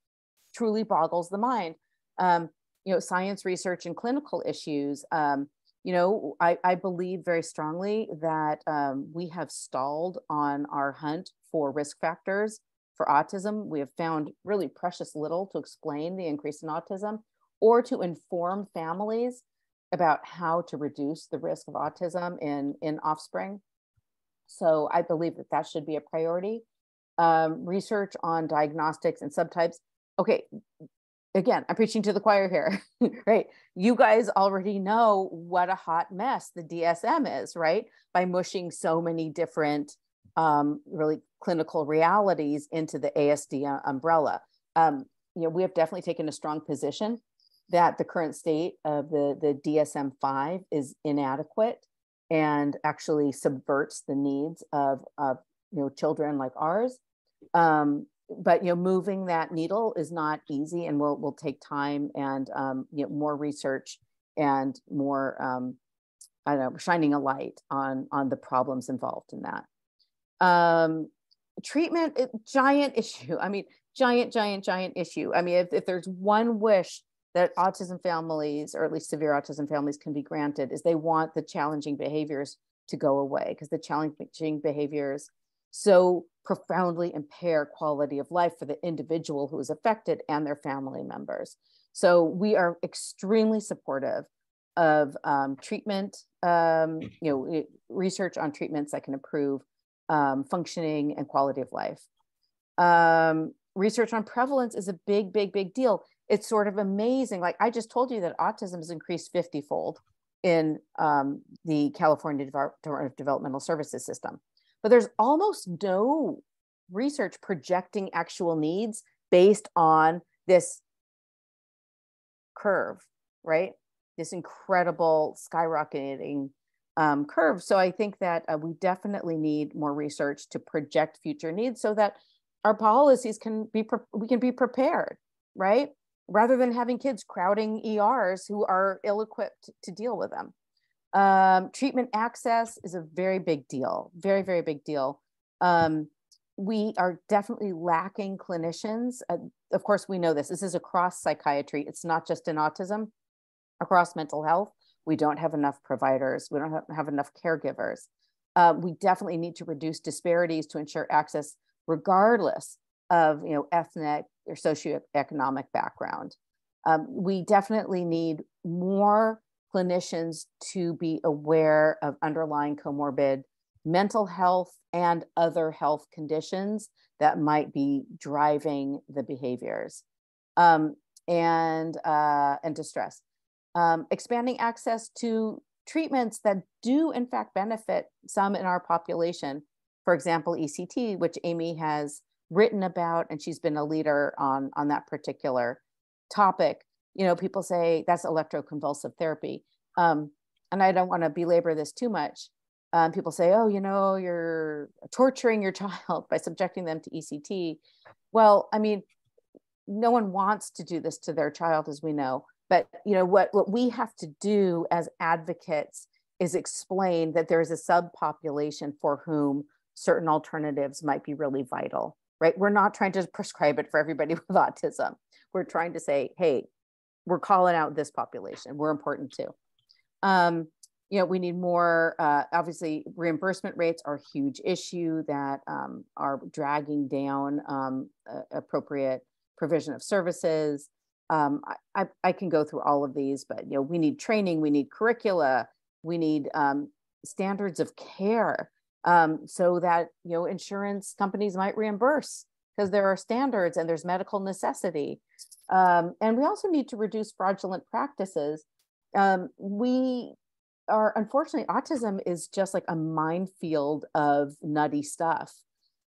truly boggles the mind. Um, you know, science research and clinical issues. Um, you know, I, I believe very strongly that um, we have stalled on our hunt for risk factors for autism. We have found really precious little to explain the increase in autism or to inform families about how to reduce the risk of autism in, in offspring. So I believe that that should be a priority. Um, research on diagnostics and subtypes. Okay, again, I'm preaching to the choir here, right? You guys already know what a hot mess the DSM is, right? By mushing so many different um, really clinical realities into the ASD umbrella. Um, you know, we have definitely taken a strong position that the current state of the, the DSM-5 is inadequate and actually subverts the needs of, of you know, children like ours. Um, but you know, moving that needle is not easy, and will will take time and um, you know more research and more um, I don't know shining a light on on the problems involved in that. Um, treatment, giant issue. I mean, giant, giant, giant issue. I mean, if, if there's one wish that autism families, or at least severe autism families, can be granted, is they want the challenging behaviors to go away because the challenging behaviors so profoundly impair quality of life for the individual who is affected and their family members. So we are extremely supportive of um, treatment, um, you know, research on treatments that can improve um, functioning and quality of life. Um, research on prevalence is a big, big, big deal. It's sort of amazing. Like I just told you that autism has increased 50 fold in um, the California Department of Developmental Services system but there's almost no research projecting actual needs based on this curve, right? This incredible skyrocketing um, curve. So I think that uh, we definitely need more research to project future needs so that our policies can be, we can be prepared, right? Rather than having kids crowding ERs who are ill-equipped to deal with them. Um, treatment access is a very big deal, very, very big deal. Um, we are definitely lacking clinicians. Uh, of course, we know this. This is across psychiatry. It's not just in autism, across mental health. We don't have enough providers. We don't have, have enough caregivers. Uh, we definitely need to reduce disparities to ensure access regardless of you know ethnic or socioeconomic background. Um, we definitely need more clinicians to be aware of underlying comorbid mental health and other health conditions that might be driving the behaviors um, and, uh, and distress. Um, expanding access to treatments that do in fact benefit some in our population. For example, ECT, which Amy has written about, and she's been a leader on, on that particular topic you know, people say that's electroconvulsive therapy. Um, and I don't want to belabor this too much. Um, people say, oh, you know, you're torturing your child by subjecting them to ECT. Well, I mean, no one wants to do this to their child, as we know. But you know what what we have to do as advocates is explain that there is a subpopulation for whom certain alternatives might be really vital. Right? We're not trying to prescribe it for everybody with autism. We're trying to say, hey, we're calling out this population. We're important too. Um, you know, we need more, uh, obviously reimbursement rates are a huge issue that um, are dragging down um, uh, appropriate provision of services. Um, I, I, can go through all of these, but, you know, we need training, we need curricula, we need um, standards of care um, so that, you know, insurance companies might reimburse because there are standards and there's medical necessity. Um, and we also need to reduce fraudulent practices. we are unfortunately autism is just like a minefield of nutty stuff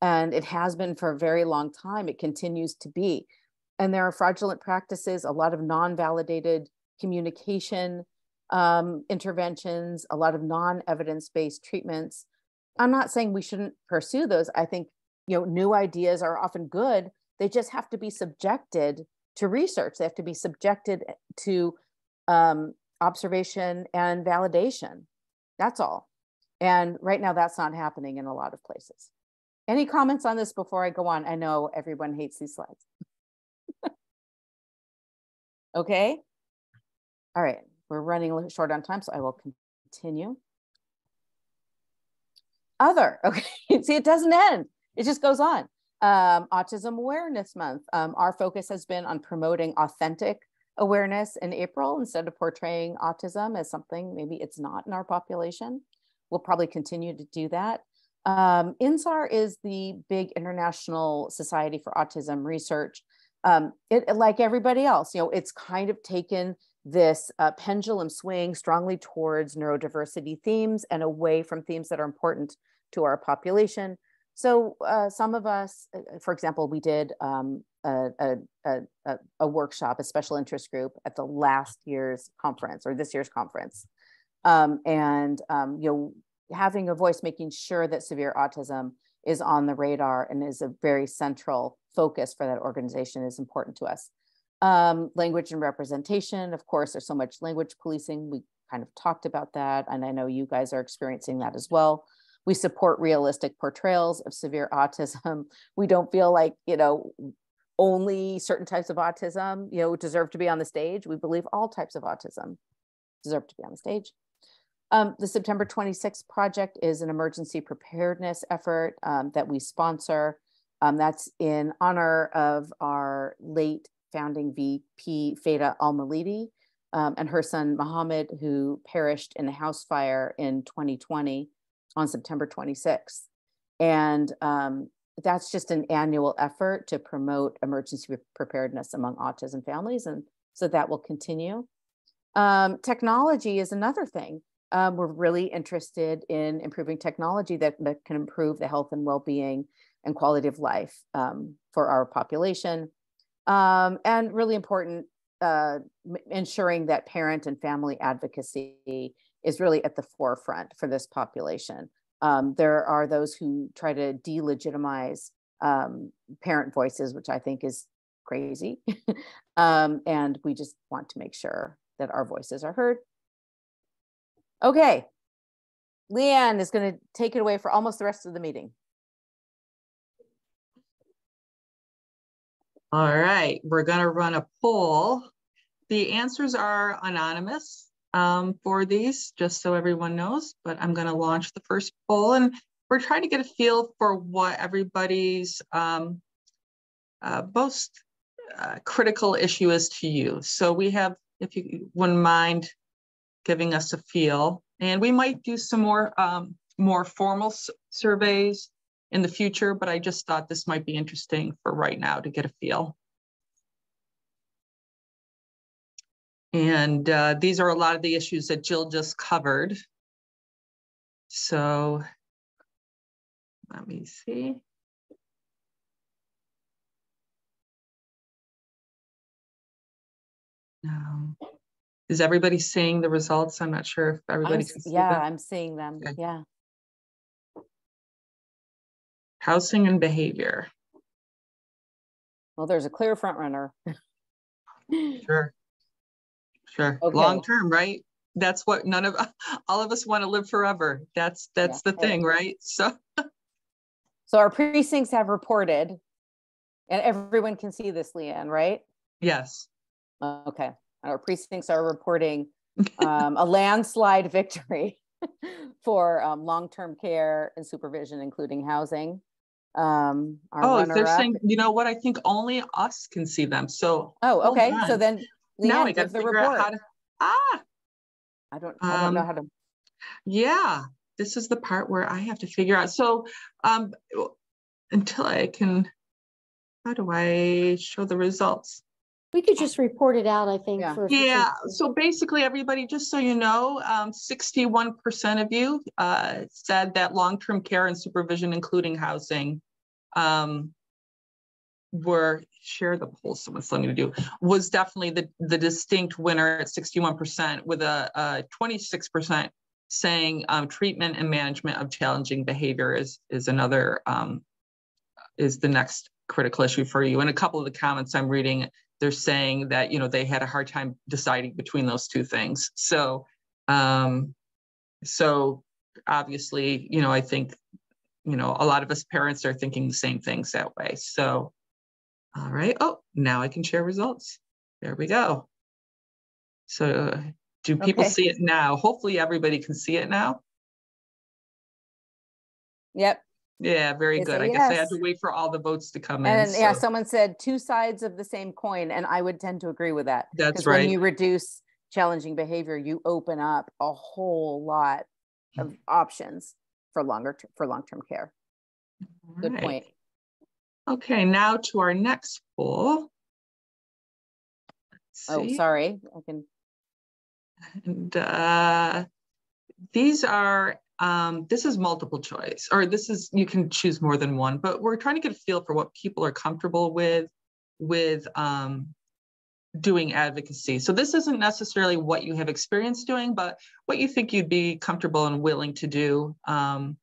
and it has been for a very long time it continues to be and there are fraudulent practices a lot of non-validated communication um, interventions a lot of non-evidence-based treatments i'm not saying we shouldn't pursue those i think you know new ideas are often good they just have to be subjected to research they have to be subjected to um, observation and validation. That's all. And right now, that's not happening in a lot of places. Any comments on this before I go on? I know everyone hates these slides. okay. All right. We're running short on time, so I will continue. Other. Okay. See, it doesn't end, it just goes on. Um, Autism Awareness Month. Um, our focus has been on promoting authentic awareness in April instead of portraying autism as something maybe it's not in our population. We'll probably continue to do that. Um, INSAR is the big international society for autism research. Um, it, like everybody else, you know, it's kind of taken this uh, pendulum swing strongly towards neurodiversity themes and away from themes that are important to our population. So uh, some of us, uh, for example, we did um, a, a, a, a, workshop, a special interest group at the last year's conference or this year's conference. Um, and, um, you know, having a voice, making sure that severe autism is on the radar and is a very central focus for that organization is important to us. Um, language and representation, of course, there's so much language policing. We kind of talked about that. And I know you guys are experiencing that as well. We support realistic portrayals of severe autism. We don't feel like, you know, only certain types of autism, you know, deserve to be on the stage. We believe all types of autism deserve to be on the stage. Um, the September 26th project is an emergency preparedness effort um, that we sponsor. Um, that's in honor of our late founding VP, Feda Almaliti, um, and her son, Mohammed, who perished in a house fire in 2020 on September 26th. And um, that's just an annual effort to promote emergency preparedness among autism families. And so that will continue. Um, technology is another thing. Um, we're really interested in improving technology that, that can improve the health and well-being and quality of life um, for our population. Um, and really important, uh, ensuring that parent and family advocacy is really at the forefront for this population. Um, there are those who try to delegitimize um, parent voices, which I think is crazy. um, and we just want to make sure that our voices are heard. Okay, Leanne is going to take it away for almost the rest of the meeting. All right, we're going to run a poll. The answers are anonymous um, for these, just so everyone knows, but I'm gonna launch the first poll and we're trying to get a feel for what everybody's um, uh, most uh, critical issue is to you. So we have, if you wouldn't mind giving us a feel, and we might do some more, um, more formal surveys in the future, but I just thought this might be interesting for right now to get a feel. And uh, these are a lot of the issues that Jill just covered. So let me see. No. Is everybody seeing the results? I'm not sure if everybody I'm, Yeah, them. I'm seeing them. Okay. Yeah. Housing and behavior. Well, there's a clear front runner. Sure. Sure. Okay. Long term, right? That's what none of all of us want to live forever. That's that's the thing, right? So So our precincts have reported, and everyone can see this, Leanne, right? yes. Okay, our precincts are reporting um, a landslide victory for um, long-term care and supervision, including housing. Um, our Oh, they're runner-up- saying, you know what? I think only us can see them. So Oh, okay, so on. Then now I Leanne, got to the figure out how report. to. Ah, I don't, I don't know um, how to, yeah. This is the part where I have to figure out. So um, until I can, how do I show the results? We could just report it out, I think, Yeah. for. Yeah, so basically, everybody, just so you know, um, sixty-one percent of you, uh, said that long-term care and supervision, including housing, um, were, share the poll, someone's telling me to do, was definitely the, the distinct winner at sixty-one percent with a, twenty-six percent saying, um, treatment and management of challenging behavior is, is another, um, is the next critical issue for you. And a couple of the comments I'm reading, they're saying that, you know, they had a hard time deciding between those two things. So, um, so obviously, you know, I think, you know, a lot of us parents are thinking the same things that way. So, all right. Oh, now I can share results. There we go. So do people Okay. see it now? Hopefully everybody can see it now. yep. Yeah, very They good. I guess I had to wait for all the votes to come in. And yeah, so someone said two sides of the same coin, and I would tend to agree with that. That's 'cause When you reduce challenging behavior, you open up a whole lot of options for longer, for long-term care. Good Right. point. Okay, now to our next poll. Oh, sorry, I can, And uh, these are, um, this is multiple choice, or this is, you can choose more than one, but we're trying to get a feel for what people are comfortable with, with um, doing advocacy. So this isn't necessarily what you have experience doing, but what you think you'd be comfortable and willing to do. Um,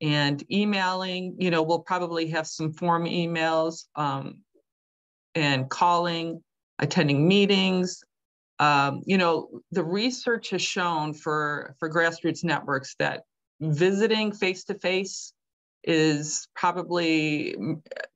and emailing, you know, we'll probably have some form emails um, and calling, attending meetings, um, you know, the research has shown for for grassroots networks that visiting face to face is probably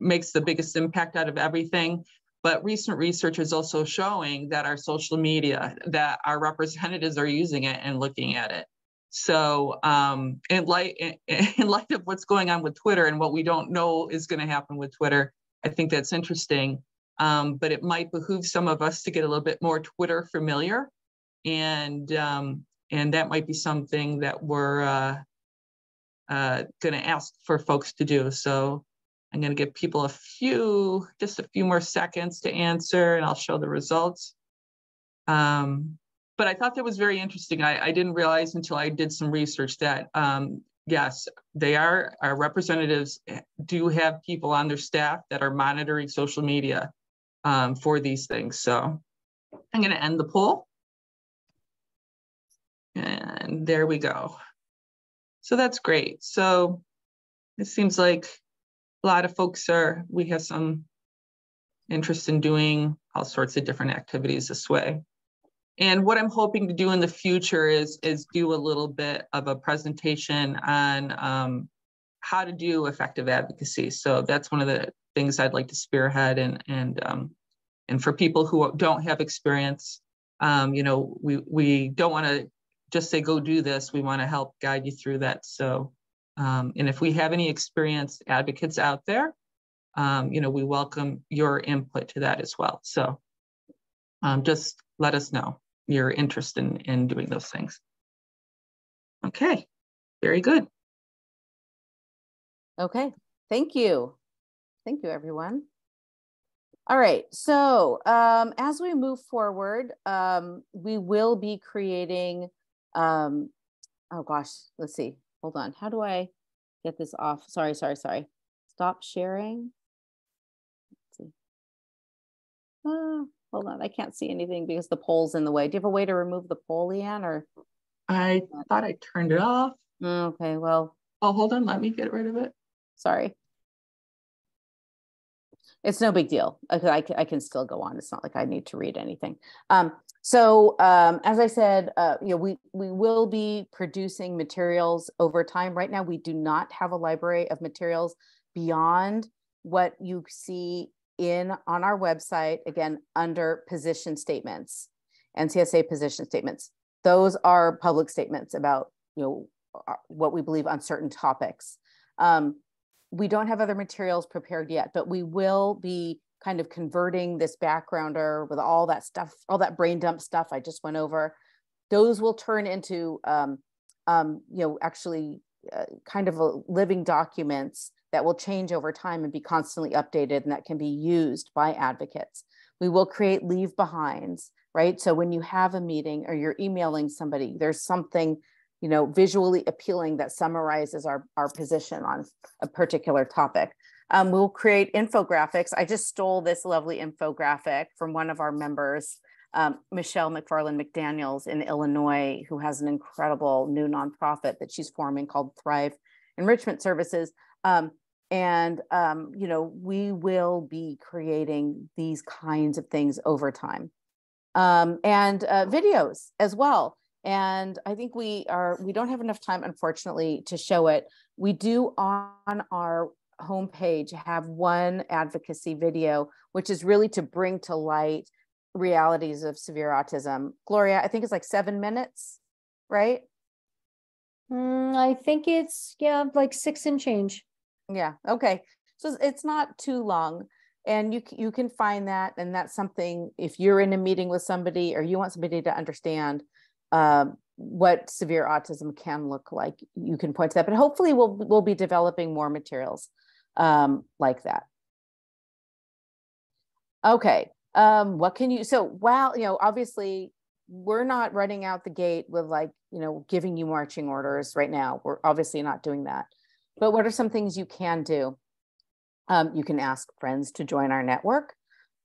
makes the biggest impact out of everything. But recent research is also showing that our social media, that our representatives are using it and looking at it. So, um, in light in, light of what's going on with Twitter and what we don't know is going to happen with Twitter, I think that's interesting. Um, but it might behoove some of us to get a little bit more Twitter familiar, and um, and that might be something that we're uh, uh, going to ask for folks to do. So I'm going to give people a few, just a few more seconds to answer, and I'll show the results. Um, but I thought that was very interesting. I, I didn't realize until I did some research that um, yes, they are our representatives do have people on their staff that are monitoring social media um, for these things. So I'm going to end the poll. And there we go. So that's great. So it seems like a lot of folks are, we have some interest in doing all sorts of different activities this way. And what I'm hoping to do in the future is, is do a little bit of a presentation on um, how to do effective advocacy. So that's one of the things I'd like to spearhead and, and, um, and for people who don't have experience, um, you know, we, we don't want to just say, go do this. We want to help guide you through that. So, um, and if we have any experienced advocates out there, um, you know, we welcome your input to that as well. So um, just let us know your interest in, in doing those things. Okay, very good. okay, thank you. Thank you, everyone. All right, so um, as we move forward, um, we will be creating, um, oh gosh, let's see, hold on. How do I get this off? Sorry, sorry, sorry. Stop sharing. Let's see. Ah, hold on, I can't see anything because the poll's in the way. Do you have a way to remove the poll, Leanne, or? I thought I turned it off. Okay, well, Oh, hold on, let me get rid of it. sorry. it's no big deal. I, I, I can still go on. It's not like I need to read anything. Um, so um, as I said, uh, you know, we we will be producing materials over time. Right now, we do not have a library of materials beyond what you see in on our website. Again, under position statements, NCSA position statements. Those are public statements about you know uh, what we believe on certain topics. Um, we don't have other materials prepared yet, but we will be kind of converting this backgrounder with all that stuff, all that brain dump stuff I just went over. Those will turn into, um, um, you know, actually uh, kind of a living documents that will change over time and be constantly updated and that can be used by advocates. We will create leave behinds, right? So when you have a meeting or you're emailing somebody, there's something you know, visually appealing that summarizes our, our position on a particular topic. Um, we'll create infographics. I just stole this lovely infographic from one of our members, um, Michelle McFarland McDaniels in Illinois, who has an incredible new nonprofit that she's forming called Thrive Enrichment Services. Um, and, um, you know, we will be creating these kinds of things over time. Um, and uh, videos as well and i think we are we don't have enough time unfortunately to show it. We do on our homepage have one advocacy video which is really to bring to light realities of severe autism. Gloria i think it's like seven minutes right? Mm, i think it's yeah like six and change yeah okay so it's not too long and you you can find that and that's something if you're in a meeting with somebody or you want somebody to understand um, what severe autism can look like. You can point to that, but hopefully we'll we'll be developing more materials um, like that. Okay, um, what can you? So while you know, obviously we're not running out the gate with like you know giving you marching orders right now. We're obviously not doing that. But what are some things you can do? Um, you can ask friends to join our network.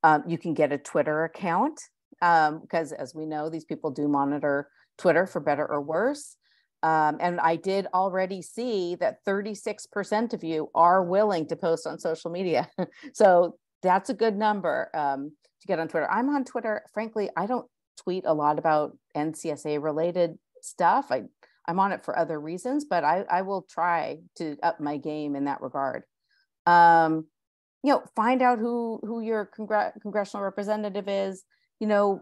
Um, you can get a Twitter account because um, as we know, these people do monitor Twitter for better or worse. Um, and I did already see that 36% of you are willing to post on social media. so that's a good number um, to get on Twitter. I'm on Twitter. Frankly, I don't tweet a lot about NCSA related stuff. I, I'm on it for other reasons, but I, I will try to up my game in that regard. Um, you know, find out who who your congr- congressional representative is. You know,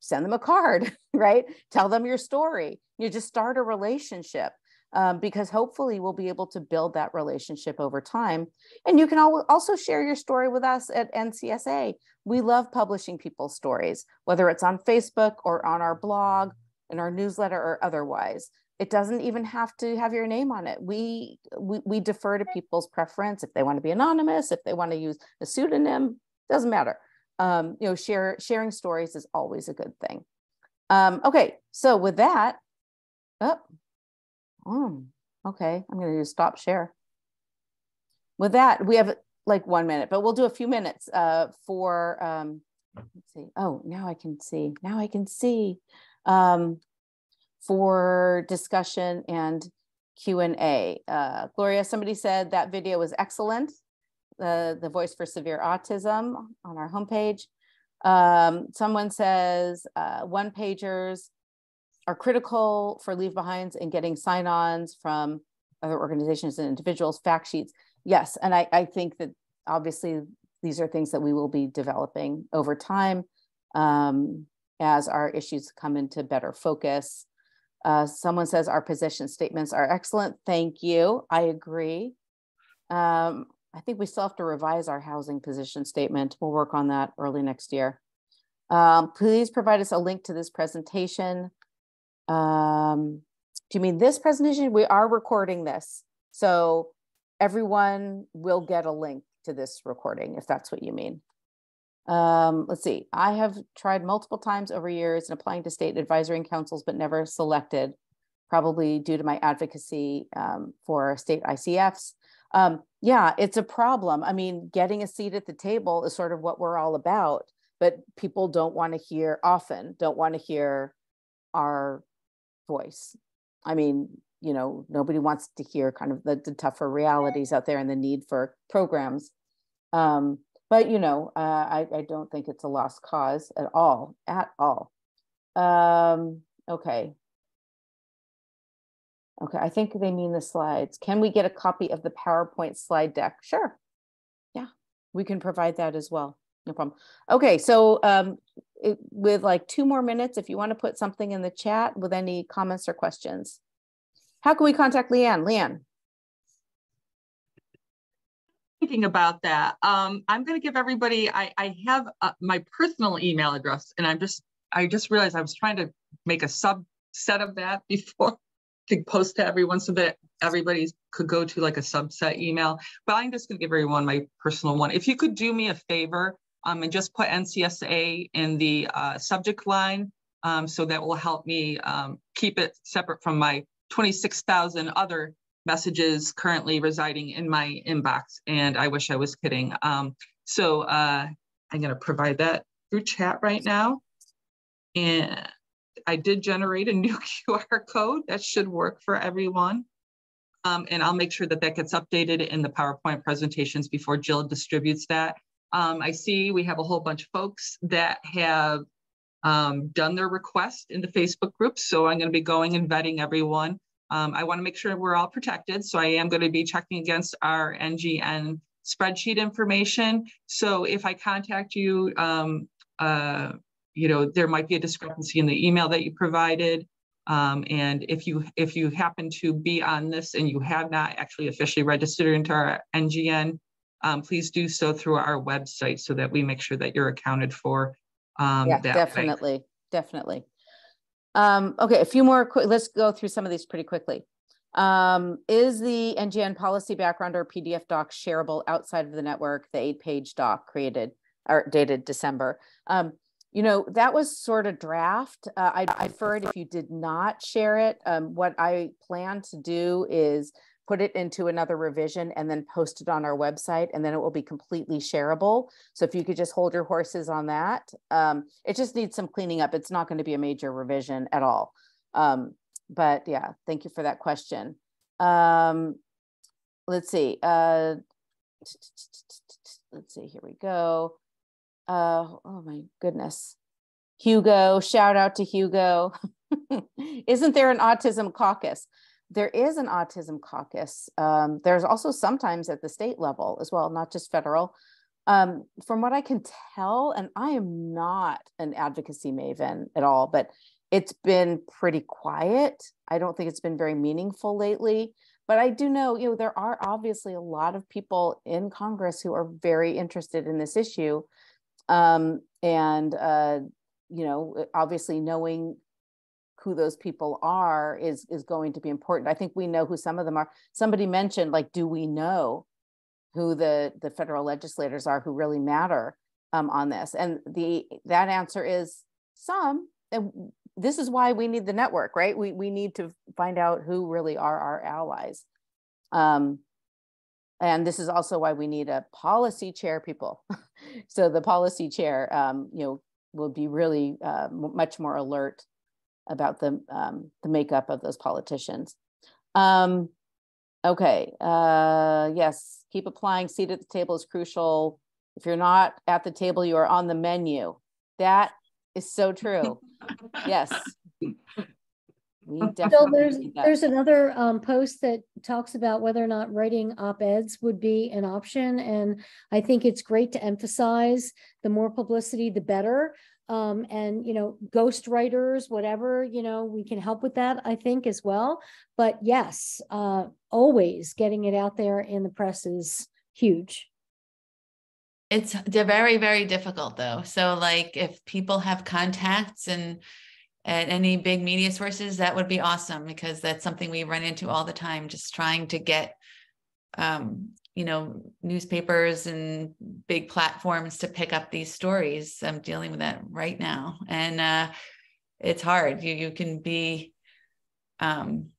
send them a card, right? Tell them your story. You just start a relationship um, because hopefully we'll be able to build that relationship over time. And you can also share your story with us at NCSA. We love publishing people's stories, whether it's on Facebook or on our blog, in our newsletter, or otherwise. It doesn't even have to have your name on it. We, we, we defer to people's preference if they want to be anonymous, if they want to use a pseudonym, doesn't matter um, you know, share sharing stories is always a good thing. Um, okay, so with that, oh, oh okay, I'm going to stop share. With that, we have like one minute, but we'll do a few minutes uh, for, um, let's see. Oh, now I can see. Now I can see um, for discussion and Q&A. Uh, Gloria, somebody said that video was excellent the, the Voice for Severe Autism on our homepage. Um, someone says uh, one pagers are critical for leave behinds and getting sign-ons from other organizations and individuals, fact sheets. Yes, and I, I think that obviously these are things that we will be developing over time um, as our issues come into better focus. Uh, someone says our position statements are excellent. Thank you. I agree. Um, I think we still have to revise our housing position statement. We'll work on that early next year. Um, please provide us a link to this presentation. Um, do you mean this presentation? We are recording this. So everyone will get a link to this recording if that's what you mean. Um, let's see, I have tried multiple times over years in applying to state advisory councils, but never selected, probably due to my advocacy um, for state ICFs. Um, yeah, it's a problem. I mean, getting a seat at the table is sort of what we're all about, but people don't want to hear often, don't want to hear our voice. I mean, you know, nobody wants to hear kind of the, the tougher realities out there and the need for programs. Um, but you know, uh, I, I don't think it's a lost cause at all, at all. Um, okay. Okay, I think they mean the slides. Can we get a copy of the PowerPoint slide deck? Sure. Yeah, we can provide that as well. No problem. Okay, so um, it, with like two more minutes, if you want to put something in the chat with any comments or questions. How can we contact Leanne? Leanne. Thinking about that, um, I'm going to give everybody. I, I have uh, my personal email address, and I'm just I just realized I was trying to make a subset of that before to post to everyone so that everybody could go to like a subset email. But I'm just going to give everyone my personal one. If you could do me a favor um, and just put NCSA in the uh, subject line, um, so that will help me um, keep it separate from my 26,000 other messages currently residing in my inbox. And I wish I was kidding. Um, so uh, I'm going to provide that through chat right now. And I did generate a new QR code that should work for everyone. Um, and I'll make sure that that gets updated in the PowerPoint presentations before Jill distributes that. Um, I see we have a whole bunch of folks that have um, done their request in the Facebook group. So I'm going to be going and vetting everyone. Um, I want to make sure we're all protected. So I am going to be checking against our NGN spreadsheet information. So if I contact you um, uh, you know, there might be a discrepancy in the email that you provided. Um, and if you if you happen to be on this and you have not actually officially registered into our NGN, um, please do so through our website so that we make sure that you're accounted for. Um, yeah, definitely, way. definitely. Um, okay, a few more. Quick, let's go through some of these pretty quickly. Um, is the NGN policy background or PDF doc shareable outside of the network? The eight-page doc created or dated December. Um, you know, that was sort of draft. Uh, I, prefer it if you did not share it. Um, what I plan to do is put it into another revision and then post it on our website and then it will be completely shareable. So if you could just hold your horses on that, um, it just needs some cleaning up. It's not going to be a major revision at all. Um, but yeah, thank you for that question. Um, let's see. Uh, let's see, here we go uh, oh my goodness, Hugo, shout out to Hugo. Isn't there an autism caucus? There is an autism caucus. Um, there's also sometimes at the state level as well, not just federal. Um, from what I can tell, and I am not an advocacy maven at all, but it's been pretty quiet. I don't think it's been very meaningful lately. But I do know, you know, there are obviously a lot of people in Congress who are very interested in this issue um, and uh, you know obviously knowing who those people are is is going to be important. I think we know who some of them are. Somebody mentioned like do we know who the the federal legislators are who really matter um, on this? And the that answer is some and this is why we need the network right? We we need to find out who really are our allies. Um, and this is also why we need a policy chair people. So the policy chair um, you know will be really uh, much more alert about the um, the makeup of those politicians. Um, okay uh, yes keep applying. Seat at the table is crucial. If you're not at the table you are on the menu. That is so true. Yes. We definitely there's there's another um, post that talks about whether or not writing op-eds would be an option, and I think it's great to emphasize the more publicity, the better. Um, and you know, ghost writers, whatever you know, we can help with that. I think as well. But yes, uh, always getting it out there in the press is huge. It's very very difficult though. So like if people have contacts and at any big media sources, that would be awesome because that's something we run into all the time, just trying to get, um, you know, newspapers and big platforms to pick up these stories. I'm dealing with that right now, and uh, it's hard. You you can be, um,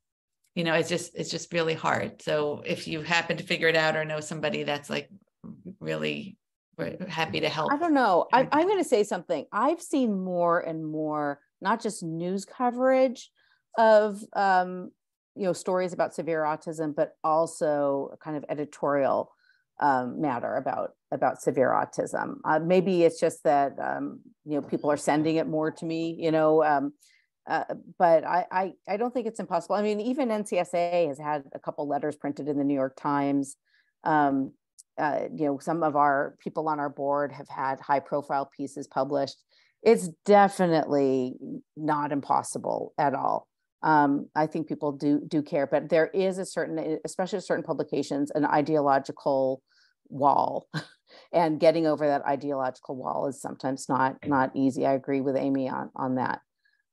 you know, it's just it's just really hard. So if you happen to figure it out or know somebody that's like really happy to help. I don't know. I, I'm going to say something. I've seen more and more not just news coverage of um, you know stories about severe autism, but also kind of editorial um, matter about about severe autism. Uh, maybe it's just that um, you know people are sending it more to me, you know. Um, uh, but I, I I don't think it's impossible. I mean, even NCSA has had a couple letters printed in the New York Times. Um, uh, you know, some of our people on our board have had high profile pieces published. It's definitely not impossible at all. Um, I think people do do care, but there is a certain, especially certain publications, an ideological wall, and getting over that ideological wall is sometimes not not easy. I agree with Amy on on that.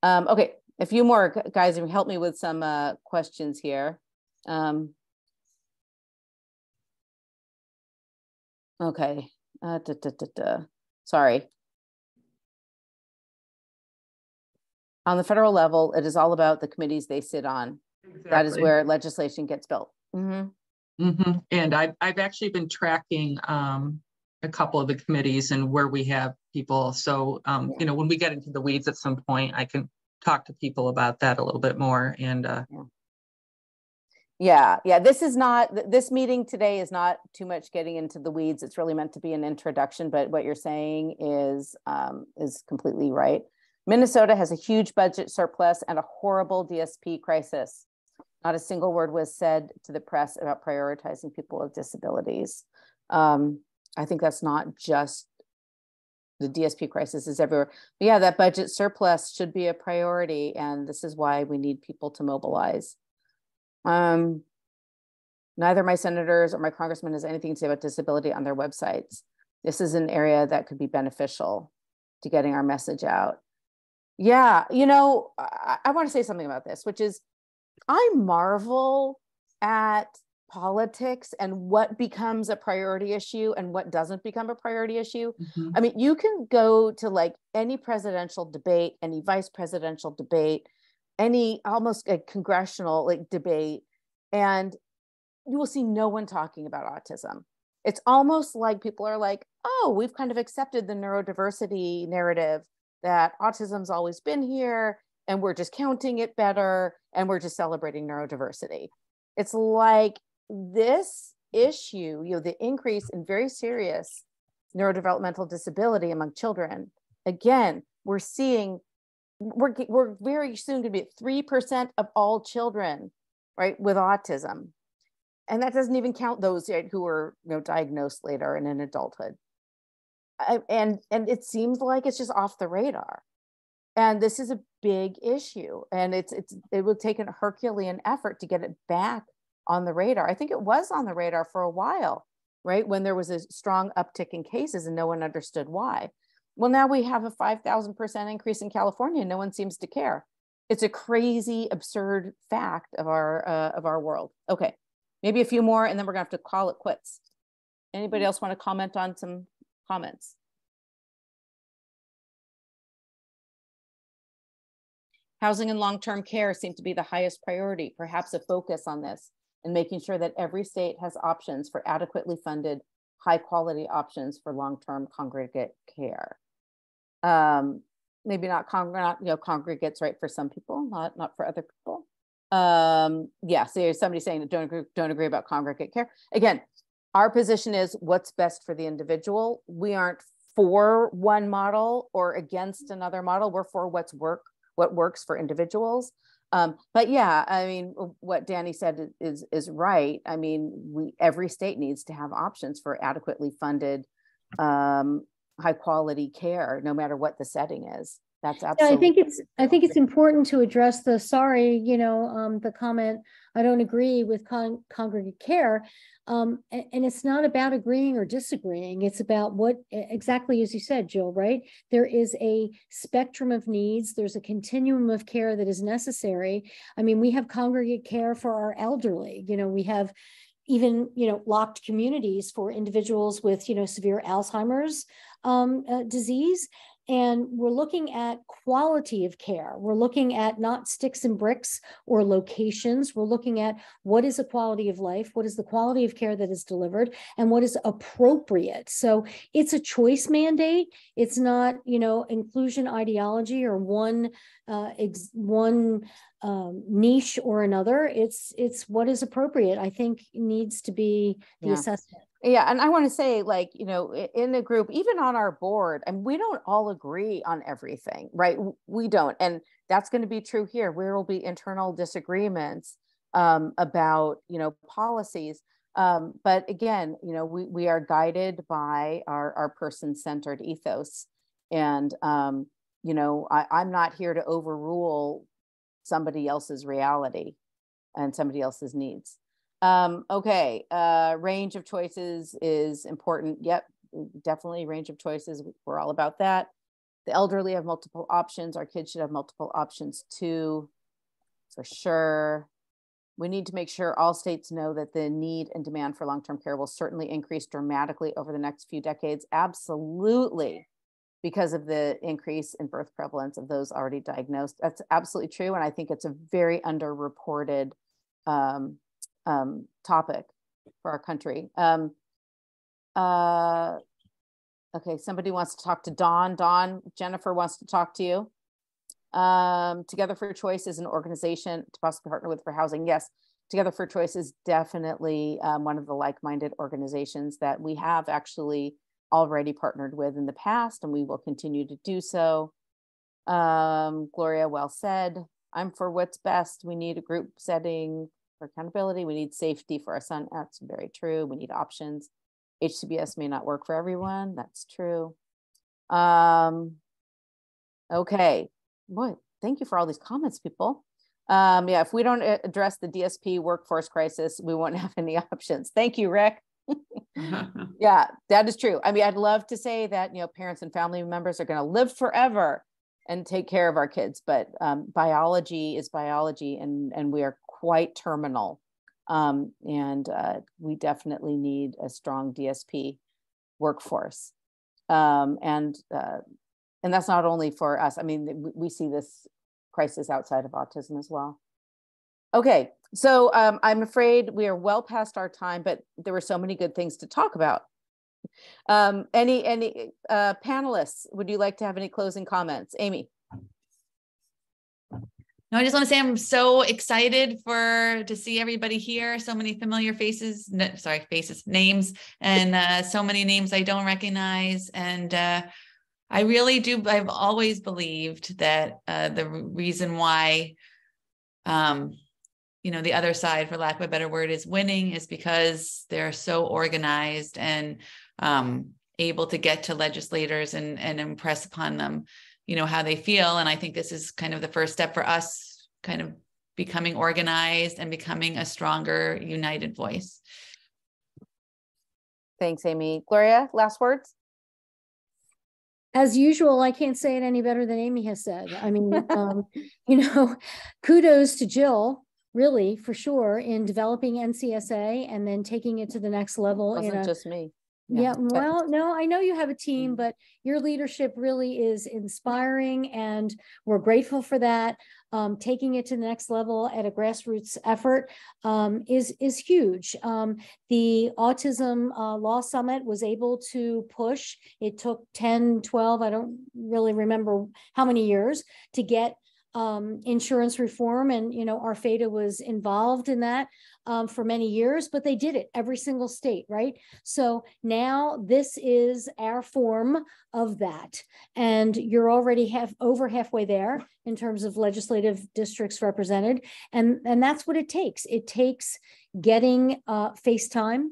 Um, okay, a few more guys, help me with some uh, questions here. Um, okay, uh, da, da, da, sorry. On the federal level, it is all about the committees they sit on. Exactly. That is where legislation gets built. Mm -hmm. Mm -hmm. And I've, I've actually been tracking um, a couple of the committees and where we have people. So, um, yeah. you know, when we get into the weeds at some point, I can talk to people about that a little bit more. And uh, yeah. yeah, yeah, this is not, this meeting today is not too much getting into the weeds. It's really meant to be an introduction, but what you're saying is, um, is completely right. Minnesota has a huge budget surplus and a horrible DSP crisis. Not a single word was said to the press about prioritizing people with disabilities. Um, I think that's not just the DSP crisis is everywhere. But yeah, that budget surplus should be a priority, and this is why we need people to mobilize. Um, neither my senators or my congressman has anything to say about disability on their websites. This is an area that could be beneficial to getting our message out. Yeah, you know, I, I want to say something about this, which is I marvel at politics and what becomes a priority issue and what doesn't become a priority issue. Mm-hmm. I mean, you can go to like any presidential debate, any vice presidential debate, any almost a congressional like debate, and you will see no one talking about autism. It's almost like people are like, oh, we've kind of accepted the neurodiversity narrative that autism's always been here and we're just counting it better and we're just celebrating neurodiversity. It's like this issue, you know, the increase in very serious neurodevelopmental disability among children, again, we're seeing we're, we're very soon going to be at 3% of all children, right, with autism. And that doesn't even count those who are you know, diagnosed later and in adulthood. I, and, and it seems like it's just off the radar. And this is a big issue. And it's, it's, it would take a Herculean effort to get it back on the radar. I think it was on the radar for a while, right? When there was a strong uptick in cases and no one understood why. Well, now we have a 5,000% increase in California. And no one seems to care. It's a crazy, absurd fact of our uh, of our world. Okay, maybe a few more, and then we're gonna have to call it quits. Anybody else want to comment on some comments? Housing and long-term care seem to be the highest priority, perhaps a focus on this and making sure that every state has options for adequately funded, high quality options for long-term congregate care. Um, maybe not, con not you know, congregates right for some people, not, not for other people. Um, yeah, so somebody saying don't agree, don't agree about congregate care. Again, our position is what's best for the individual. We aren't for one model or against another model. We're for what's work, what works for individuals. Um, but yeah, I mean, what Danny said is is right. I mean, we every state needs to have options for adequately funded, um, high quality care, no matter what the setting is. That's absolutely. Yeah, I think it's I think it's important to address the sorry, you know, um, the comment. I don't agree with con- congregate care, um, and, and, it's not about agreeing or disagreeing. It's about what exactly as you said, Jill. Right? There is a spectrum of needs. There's a continuum of care that is necessary. I mean, we have congregate care for our elderly. You know, we have even you know locked communities for individuals with you know severe Alzheimer's um, uh, disease and we're looking at quality of care. We're looking at not sticks and bricks or locations. We're looking at what is a quality of life, what is the quality of care that is delivered, and what is appropriate. So it's a choice mandate. It's not, you know, inclusion ideology or one uh, ex- one um, niche or another. It's it's what is appropriate. I think needs to be the yeah. assessment. Yeah, and I want to say, like, you know, in a group, even on our board, and we don't all agree on everything, right? We don't. And that's going to be true here. There will be internal disagreements um, about, you know, policies. Um, but again, you know, we, we are guided by our, our person centered ethos. And, um, you know, I, I'm not here to overrule somebody else's reality and somebody else's needs. Um, okay, uh, range of choices is important. Yep, definitely range of choices. We're all about that. The elderly have multiple options. Our kids should have multiple options too, for sure. We need to make sure all states know that the need and demand for long-term care will certainly increase dramatically over the next few decades. Absolutely, because of the increase in birth prevalence of those already diagnosed. That's absolutely true. And I think it's a very underreported um, um, topic for our country. Um, uh, okay, somebody wants to talk to Dawn. Dawn, Jennifer wants to talk to you. Um, Together for Choice is an organization to possibly partner with for housing. Yes, Together for Choice is definitely um, one of the like-minded organizations that we have actually already partnered with in the past, and we will continue to do so. Um, Gloria, well said. I'm for what's best. We need a group setting for accountability. We need safety for our son. That's very true. We need options. HCBS may not work for everyone. That's true. Um, okay. Boy, thank you for all these comments, people. Um, yeah, if we don't address the DSP workforce crisis, we won't have any options. Thank you, Rick. yeah, that is true. I mean, I'd love to say that, you know, parents and family members are going to live forever and take care of our kids, but um, biology is biology and, and we are quite terminal. Um, and uh, we definitely need a strong DSP workforce. Um, and uh, and that's not only for us. I mean, we see this crisis outside of autism as well. Okay, so um, I'm afraid we are well past our time, but there were so many good things to talk about. Um, any any uh, panelists, would you like to have any closing comments? Amy. No, I just want to say I'm so excited for to see everybody here. So many familiar faces, no, sorry, faces, names, and uh, so many names I don't recognize. And uh, I really do. I've always believed that uh, the reason why, um, you know, the other side, for lack of a better word, is winning is because they're so organized and um, able to get to legislators and and impress upon them you know how they feel. And i think this is kind of the first step for us kind of becoming organized and becoming a stronger united voice. Thanks amy. Gloria last words? As usual i can't say it any better than amy has said. I mean um, you know kudos to jill really for sure in developing ncsa and then taking it to the next level it wasn't a, just me yeah, well, no, I know you have a team, mm. but your leadership really is inspiring and we're grateful for that. Um, taking it to the next level at a grassroots effort um, is, is huge. Um, the Autism uh, Law Summit was able to push, it took 10, 12, I don't really remember how many years to get um, insurance reform and you know Arfeda was involved in that um, for many years but they did it every single state right? So now this is our form of that. And you're already half over halfway there in terms of legislative districts represented. And and that's what it takes. It takes getting uh, FaceTime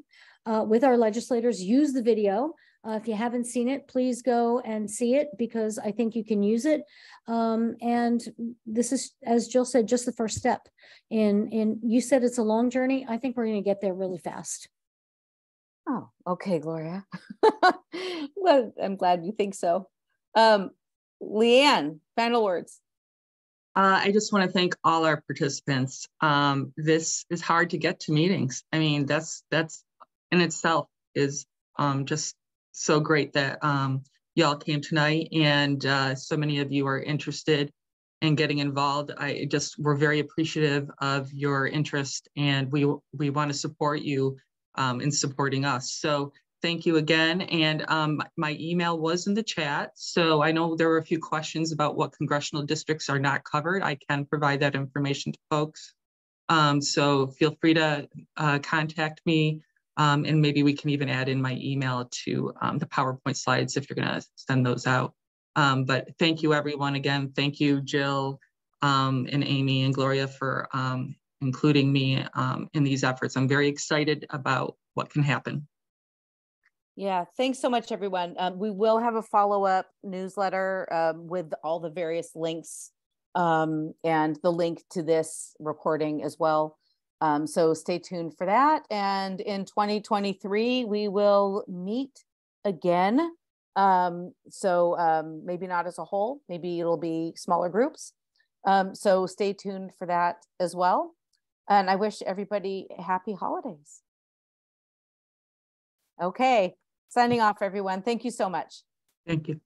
uh, with our legislators use the video uh, if you haven't seen it, please go and see it because I think you can use it. Um, and this is, as Jill said, just the first step. And, and you said it's a long journey. I think we're going to get there really fast. Oh, okay, Gloria. well, I'm glad you think so. Um, Leanne, final words. Uh, I just want to thank all our participants. Um, this is hard to get to meetings. I mean, that's that's in itself is um, just so great that um, y'all came tonight and uh, so many of you are interested in getting involved. I just, we're very appreciative of your interest and we, we want to support you um, in supporting us. So thank you again. And um, my email was in the chat. So I know there were a few questions about what congressional districts are not covered. I can provide that information to folks. Um, so feel free to uh, contact me Um, and maybe we can even add in my email to um, the PowerPoint slides if you're going to send those out. Um, but thank you, everyone. Again, thank you, Jill um, and Amy and Gloria for um, including me um, in these efforts. I'm very excited about what can happen. Yeah, thanks so much, everyone. We will have a follow-up newsletter with all the various links and the link to this recording as well. Um, so stay tuned for that. And in 2023, we will meet again. Um, so um, maybe not as a whole, maybe it'll be smaller groups. so stay tuned for that as well. And I wish everybody happy holidays. Okay, signing off, everyone. Thank you so much. Thank you.